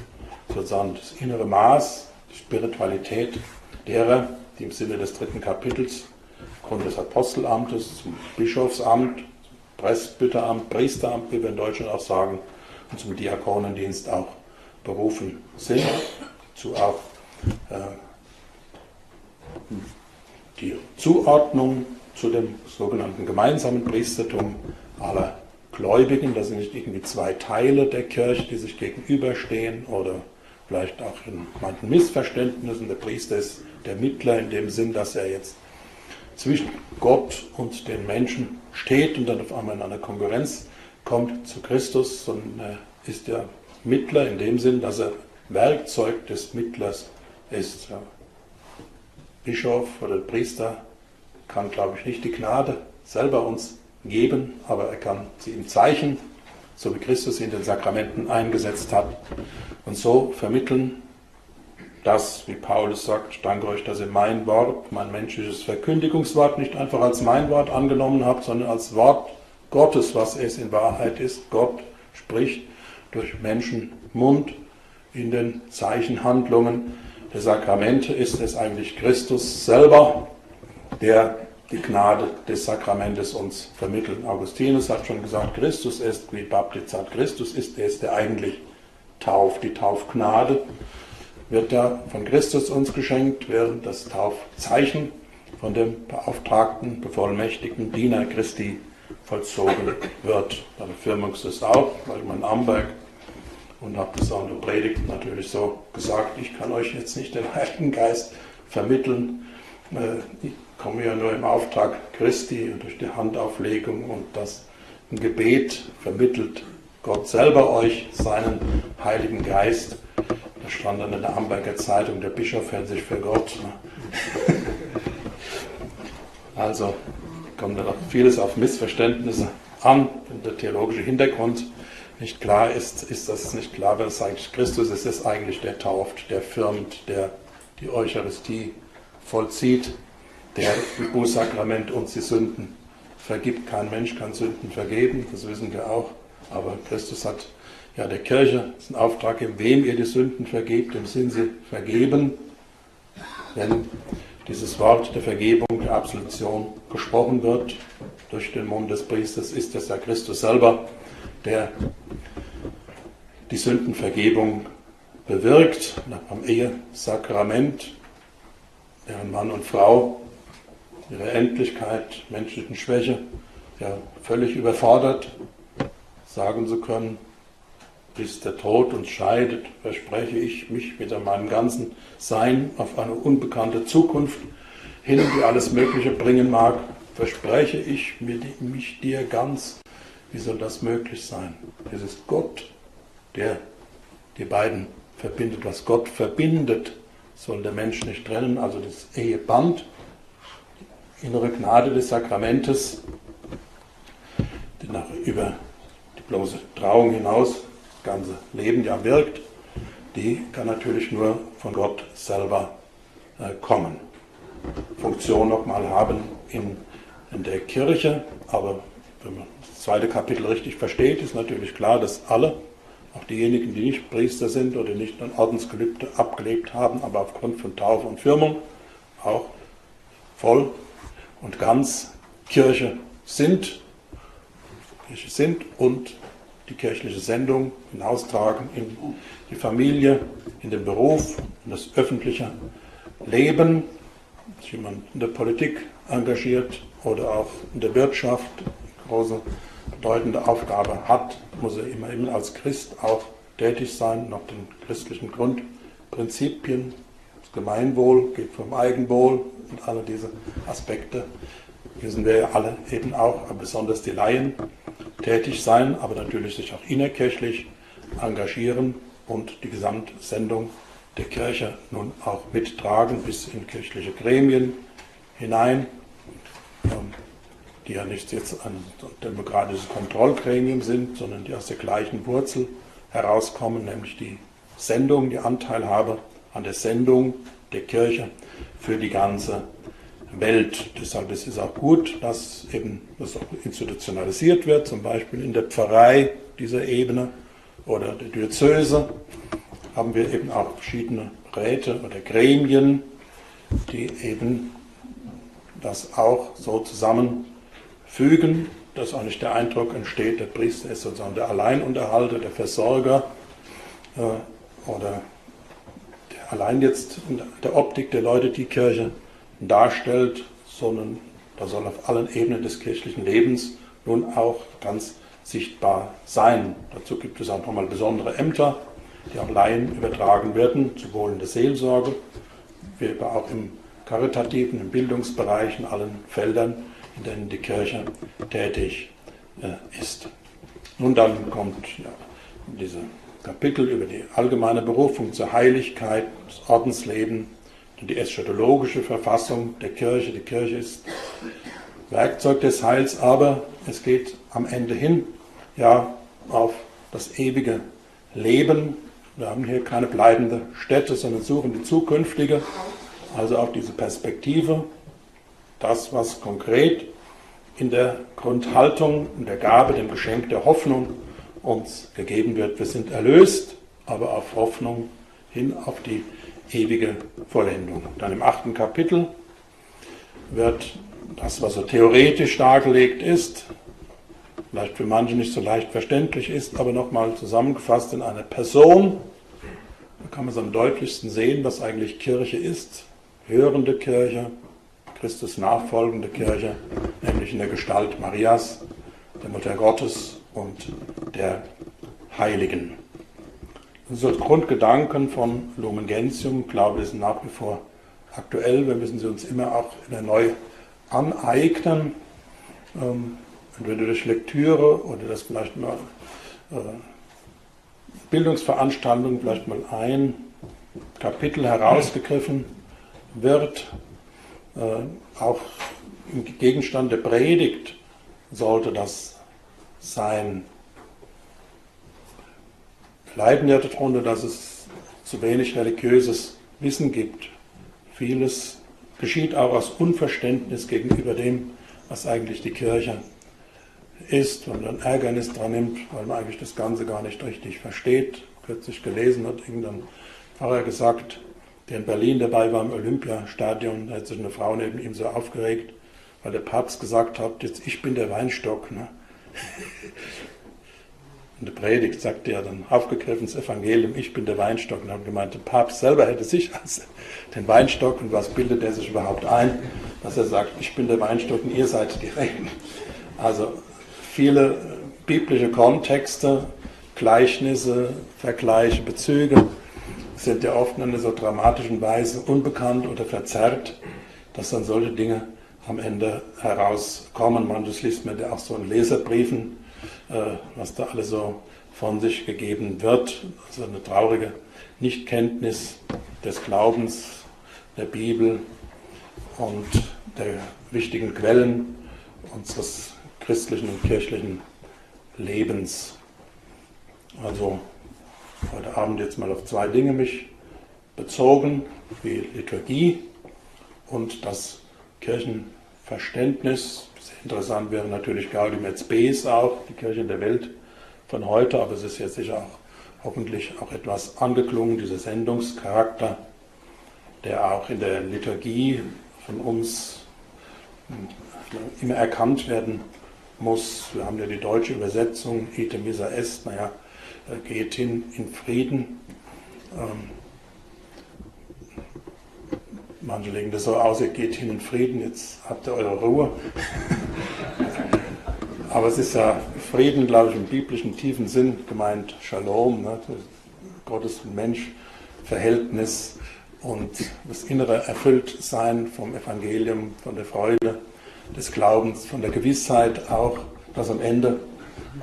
sozusagen das innere Maß, die Spiritualität derer, die im Sinne des dritten Kapitels aufgrund des Apostelamtes zum Bischofsamt, Presbyteramt, Priesteramt, wie wir in Deutschland auch sagen, und zum Diakonendienst auch berufen sind, zu auch äh, die Zuordnung zu dem sogenannten gemeinsamen Priestertum aller Gläubigen. Das sind nicht irgendwie zwei Teile der Kirche, die sich gegenüberstehen oder vielleicht auch in manchen Missverständnissen. Der Priester ist der Mittler in dem Sinn, dass er jetzt zwischen Gott und den Menschen steht und dann auf einmal in eine Konkurrenz kommt zu Christus, sondern er ist der Mittler in dem Sinn, dass er Werkzeug des Mittlers ist. Bischof oder Priester kann, glaube ich, nicht die Gnade selber uns geben, aber er kann sie im Zeichen, so wie Christus in den Sakramenten eingesetzt hat, und so vermitteln, dass, wie Paulus sagt, danke euch, dass ihr mein Wort, mein menschliches Verkündigungswort nicht einfach als mein Wort angenommen habt, sondern als Wort Gottes, was es in Wahrheit ist. Gott spricht durch Menschenmund in den Zeichenhandlungen der Sakramente ist es eigentlich Christus selber, der die Gnade des Sakramentes uns vermittelt. Augustinus hat schon gesagt, Christus ist, wie Baptizat, Christus ist es, der eigentlich tauft. Die Taufgnade wird ja von Christus uns geschenkt, während das Taufzeichen von dem beauftragten, bevollmächtigten Diener Christi vollzogen wird. Dann firmungst es auch, weil man in Amberg und habe das auch in der Predigt natürlich so gesagt, ich kann euch jetzt nicht den Heiligen Geist vermitteln. Äh, ich komme ja nur im Auftrag Christi durch die Handauflegung und das Gebet vermittelt Gott selber euch seinen Heiligen Geist. Da stand dann in der Amberger Zeitung, der Bischof hält sich für Gott. Also kommt dann auch vieles auf Missverständnisse an, der theologische Hintergrund nicht klar ist, ist das nicht klar, wenn es eigentlich Christus ist, ist eigentlich der tauft, der firmt, der die Eucharistie vollzieht, der im Bußsakrament uns die Sünden vergibt. Kein Mensch kann Sünden vergeben, das wissen wir auch. Aber Christus hat ja der Kirche einen Auftrag gegeben, wem ihr die Sünden vergebt, dem sind sie vergeben. Wenn dieses Wort der Vergebung, der Absolution gesprochen wird. Durch den Mund des Priesters, ist es ja Christus selber, der die Sündenvergebung bewirkt, am Ehesakrament, deren Mann und Frau ihre Endlichkeit, menschlichen Schwäche, ja völlig überfordert, sagen zu können, bis der Tod uns scheidet, verspreche ich mich mit meinem ganzen Sein auf eine unbekannte Zukunft hin, die alles Mögliche bringen mag, verspreche ich mich dir ganz wie soll das möglich sein? Es ist Gott, der die beiden verbindet. Was Gott verbindet, soll der Mensch nicht trennen. Also das Eheband, die innere Gnade des Sakramentes, die nach über die bloße Trauung hinaus ganze Leben ja wirkt, die kann natürlich nur von Gott selber äh, kommen. Funktion nochmal haben in, in der Kirche, aber wenn man das zweite Kapitel richtig versteht, ist natürlich klar, dass alle, auch diejenigen, die nicht Priester sind oder nicht ein Ordensgelübde abgelebt haben, aber aufgrund von Taufe und Firmung auch voll und ganz Kirche sind, Kirche sind und die kirchliche Sendung hinaustragen in die Familie, in den Beruf, in das öffentliche Leben, dass jemand in der Politik engagiert oder auch in der Wirtschaft große, bedeutende Aufgabe hat, muss er immer, immer als Christ auch tätig sein, nach den christlichen Grundprinzipien. Das Gemeinwohl geht vom Eigenwohl und alle diese Aspekte müssen wir alle eben auch, besonders die Laien, tätig sein, aber natürlich sich auch innerkirchlich engagieren und die Gesamtsendung der Kirche nun auch mittragen bis in kirchliche Gremien hinein, ähm, die ja nicht jetzt ein demokratisches Kontrollgremium sind, sondern die aus der gleichen Wurzel herauskommen, nämlich die Sendung, die Anteilhabe an der Sendung der Kirche für die ganze Welt. Deshalb ist es auch gut, dass eben das auch institutionalisiert wird, zum Beispiel in der Pfarrei dieser Ebene oder der Diözese haben wir eben auch verschiedene Räte oder Gremien, die eben das auch so zusammenfügen, dass auch nicht der Eindruck entsteht, der Priester ist sozusagen der Alleinunterhalter, der Versorger äh, oder der allein jetzt in der Optik der Leute die Kirche darstellt, sondern da soll auf allen Ebenen des kirchlichen Lebens nun auch ganz sichtbar sein. Dazu gibt es auch nochmal besondere Ämter, die auch Laien übertragen werden, sowohl in der Seelsorge, wie aber auch im karitativen, im Bildungsbereich, in allen Feldern, in denen die Kirche tätig äh, ist. Nun dann kommt ja, diese Kapitel über die allgemeine Berufung zur Heiligkeit, das Ordensleben, die eschatologische Verfassung der Kirche. Die Kirche ist Werkzeug des Heils, aber es geht am Ende hin ja auf das ewige Leben. Wir haben hier keine bleibende Stätte, sondern suchen die zukünftige, also auch diese Perspektive, das, was konkret in der Grundhaltung, in der Gabe, dem Geschenk der Hoffnung uns gegeben wird. Wir sind erlöst, aber auf Hoffnung hin auf die ewige Vollendung. Dann im achten Kapitel wird das, was so theoretisch dargelegt ist, vielleicht für manche nicht so leicht verständlich ist, aber nochmal zusammengefasst in einer Person. Da kann man es am deutlichsten sehen, was eigentlich Kirche ist. Hörende Kirche, Christus nachfolgende Kirche, nämlich in der Gestalt Marias, der Mutter Gottes und der Heiligen. So Grundgedanken von Lumen Gentium, ich glaube, die sind nach wie vor aktuell. Wir müssen sie uns immer auch wieder neu aneignen, ähm, entweder durch Lektüre oder das vielleicht mal äh, Bildungsveranstaltungen, vielleicht mal ein Kapitel herausgegriffen wird. Äh, auch im Gegenstand der Predigt sollte das sein leiden ja darunter, dass es zu wenig religiöses Wissen gibt. Vieles geschieht auch aus Unverständnis gegenüber dem, was eigentlich die Kirche ist und dann Ärgernis dran nimmt, weil man eigentlich das Ganze gar nicht richtig versteht. Kürzlich gelesen hat irgendein Pfarrer gesagt, der in Berlin dabei war im Olympiastadion, da hat sich eine Frau neben ihm so aufgeregt, weil der Papst gesagt hat, jetzt ich bin der Weinstock. Ne? In der Predigt sagte er dann aufgegriffen das Evangelium, ich bin der Weinstock. Und haben gemeint, der Papst selber hätte sich als den Weinstock und was bildet er sich überhaupt ein, dass er sagt, ich bin der Weinstock und ihr seid die Reben. Also viele biblische Kontexte, Gleichnisse, Vergleiche, Bezüge sind ja oft in einer so dramatischen Weise unbekannt oder verzerrt, dass dann solche Dinge am Ende herauskommen. Man, das liest man ja auch so in Leserbriefen was da alles so von sich gegeben wird. Also eine traurige Nichtkenntnis des Glaubens, der Bibel und der wichtigen Quellen unseres christlichen und kirchlichen Lebens. Also heute Abend jetzt mal auf zwei Dinge mich bezogen, wie Liturgie und das Kirchen Verständnis. Sehr interessant wäre natürlich Gaudium et Spes auch, die Kirche in der Welt von heute, aber es ist jetzt sicher auch hoffentlich auch etwas angeklungen, dieser Sendungscharakter, der auch in der Liturgie von uns immer erkannt werden muss. Wir haben ja die deutsche Übersetzung, Ite misa est, naja, geht hin in Frieden. Ähm, manche legen das so aus, ihr geht hin in Frieden, jetzt habt ihr eure Ruhe. Aber es ist ja Frieden, glaube ich, im biblischen tiefen Sinn gemeint, Shalom, ne? Gottes und Mensch, Verhältnis und das innere Erfülltsein vom Evangelium, von der Freude des Glaubens, von der Gewissheit auch, dass am Ende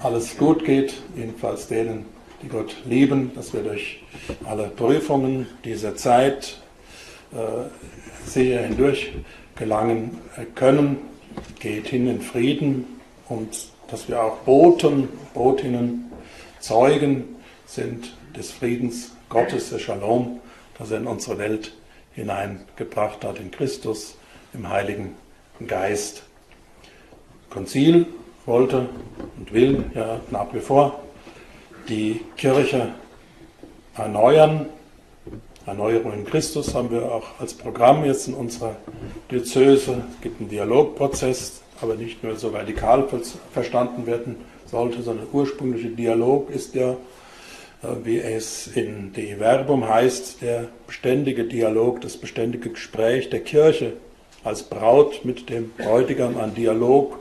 alles gut geht, jedenfalls denen, die Gott lieben, dass wir durch alle Prüfungen dieser Zeit äh, sicher hindurch gelangen können. Geht hin in Frieden und dass wir auch Boten, Botinnen, Zeugen sind des Friedens Gottes, der Shalom, das er in unsere Welt hineingebracht hat, in Christus, im Heiligen Geist. Konzil wollte und will ja nach wie vor die Kirche erneuern. Erneuerung in Christus haben wir auch als Programm jetzt in unserer Diözese. Es gibt einen Dialogprozess, aber nicht nur so radikal verstanden werden sollte, sondern der ursprüngliche Dialog ist ja, äh, wie es in De Verbum heißt, der beständige Dialog, das beständige Gespräch der Kirche als Braut mit dem Bräutigam, ein Dialog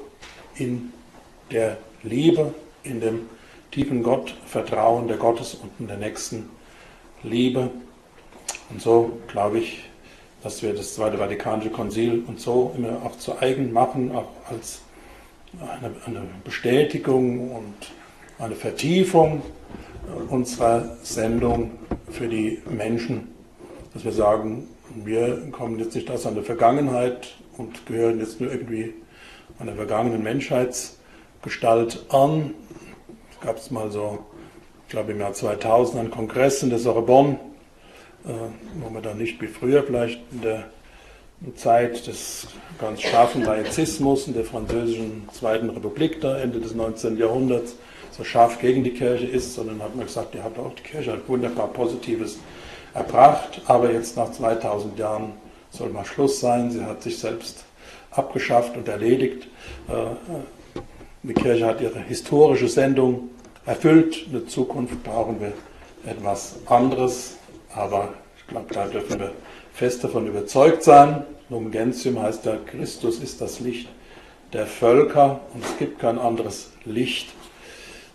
in der Liebe, in dem tiefen Gottvertrauen der Gottes und in der nächsten Liebe. Und so glaube ich, dass wir das Zweite Vatikanische Konzil und so immer auch zu eigen machen, auch als eine, eine Bestätigung und eine Vertiefung unserer Sendung für die Menschen, dass wir sagen, wir kommen jetzt nicht aus einer Vergangenheit und gehören jetzt nur irgendwie einer vergangenen Menschheitsgestalt an. Es gab es mal so, ich glaube im Jahr 2000, einen Kongress in der Sorbonne, äh, wo wir dann nicht wie früher vielleicht in der Zeit des ganz scharfen Laizismus in der französischen Zweiten Republik, da Ende des 19. Jahrhunderts, so scharf gegen die Kirche ist, sondern hat man gesagt, ihr habt auch die Kirche hat wunderbar Positives erbracht, aber jetzt nach 2000 Jahren soll mal Schluss sein. Sie hat sich selbst abgeschafft und erledigt. Äh, die Kirche hat ihre historische Sendung erfüllt. In der Zukunft brauchen wir etwas anderes, aber ich glaube, da dürfen wir fest davon überzeugt sein. Lumen Gentium heißt ja, Christus ist das Licht der Völker und es gibt kein anderes Licht,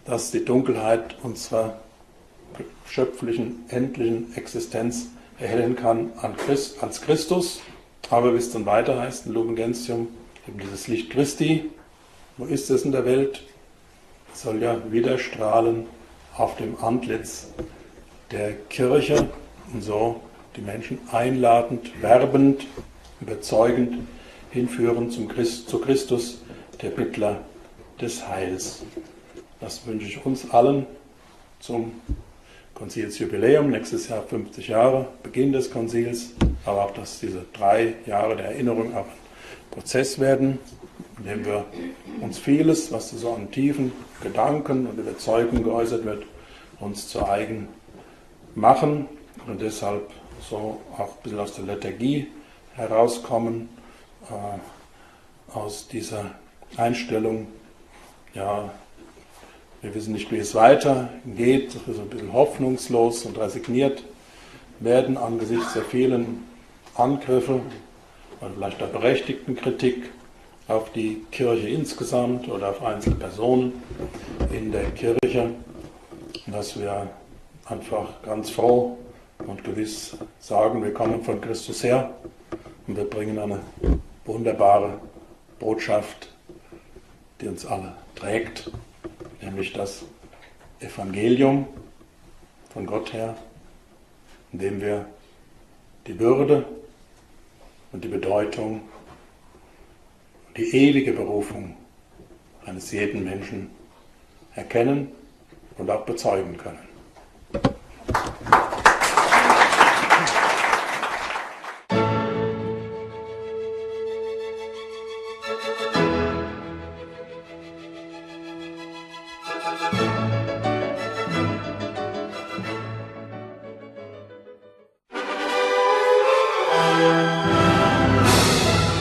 das die Dunkelheit unserer schöpflichen, endlichen Existenz erhellen kann als Christus. Aber wie es dann weiter heißt in Lumen Gentium, eben dieses Licht Christi, wo ist es in der Welt? Es soll ja wieder strahlen auf dem Antlitz der Kirche und so die Menschen einladend, werbend, überzeugend hinführen zum Christ, zu Christus, der Mittler des Heils. Das wünsche ich uns allen zum Konzilsjubiläum, nächstes Jahr 50 Jahre, Beginn des Konzils, aber auch, dass diese drei Jahre der Erinnerung auch ein Prozess werden, in dem wir uns vieles, was so an tiefen Gedanken und Überzeugungen geäußert wird, uns zu eigen machen und deshalb so auch ein bisschen aus der Lethargie herauskommen, äh, aus dieser Einstellung, ja, wir wissen nicht, wie es weitergeht, dass wir so ein bisschen hoffnungslos und resigniert werden angesichts der vielen Angriffe und vielleicht der berechtigten Kritik auf die Kirche insgesamt oder auf einzelne Personen in der Kirche, dass wir einfach ganz froh und gewiss sagen, wir kommen von Christus her und wir bringen eine wunderbare Botschaft, die uns alle trägt nämlich das Evangelium von Gott her, indem wir die Würde und die Bedeutung, die ewige Berufung eines jeden Menschen erkennen und auch bezeugen können.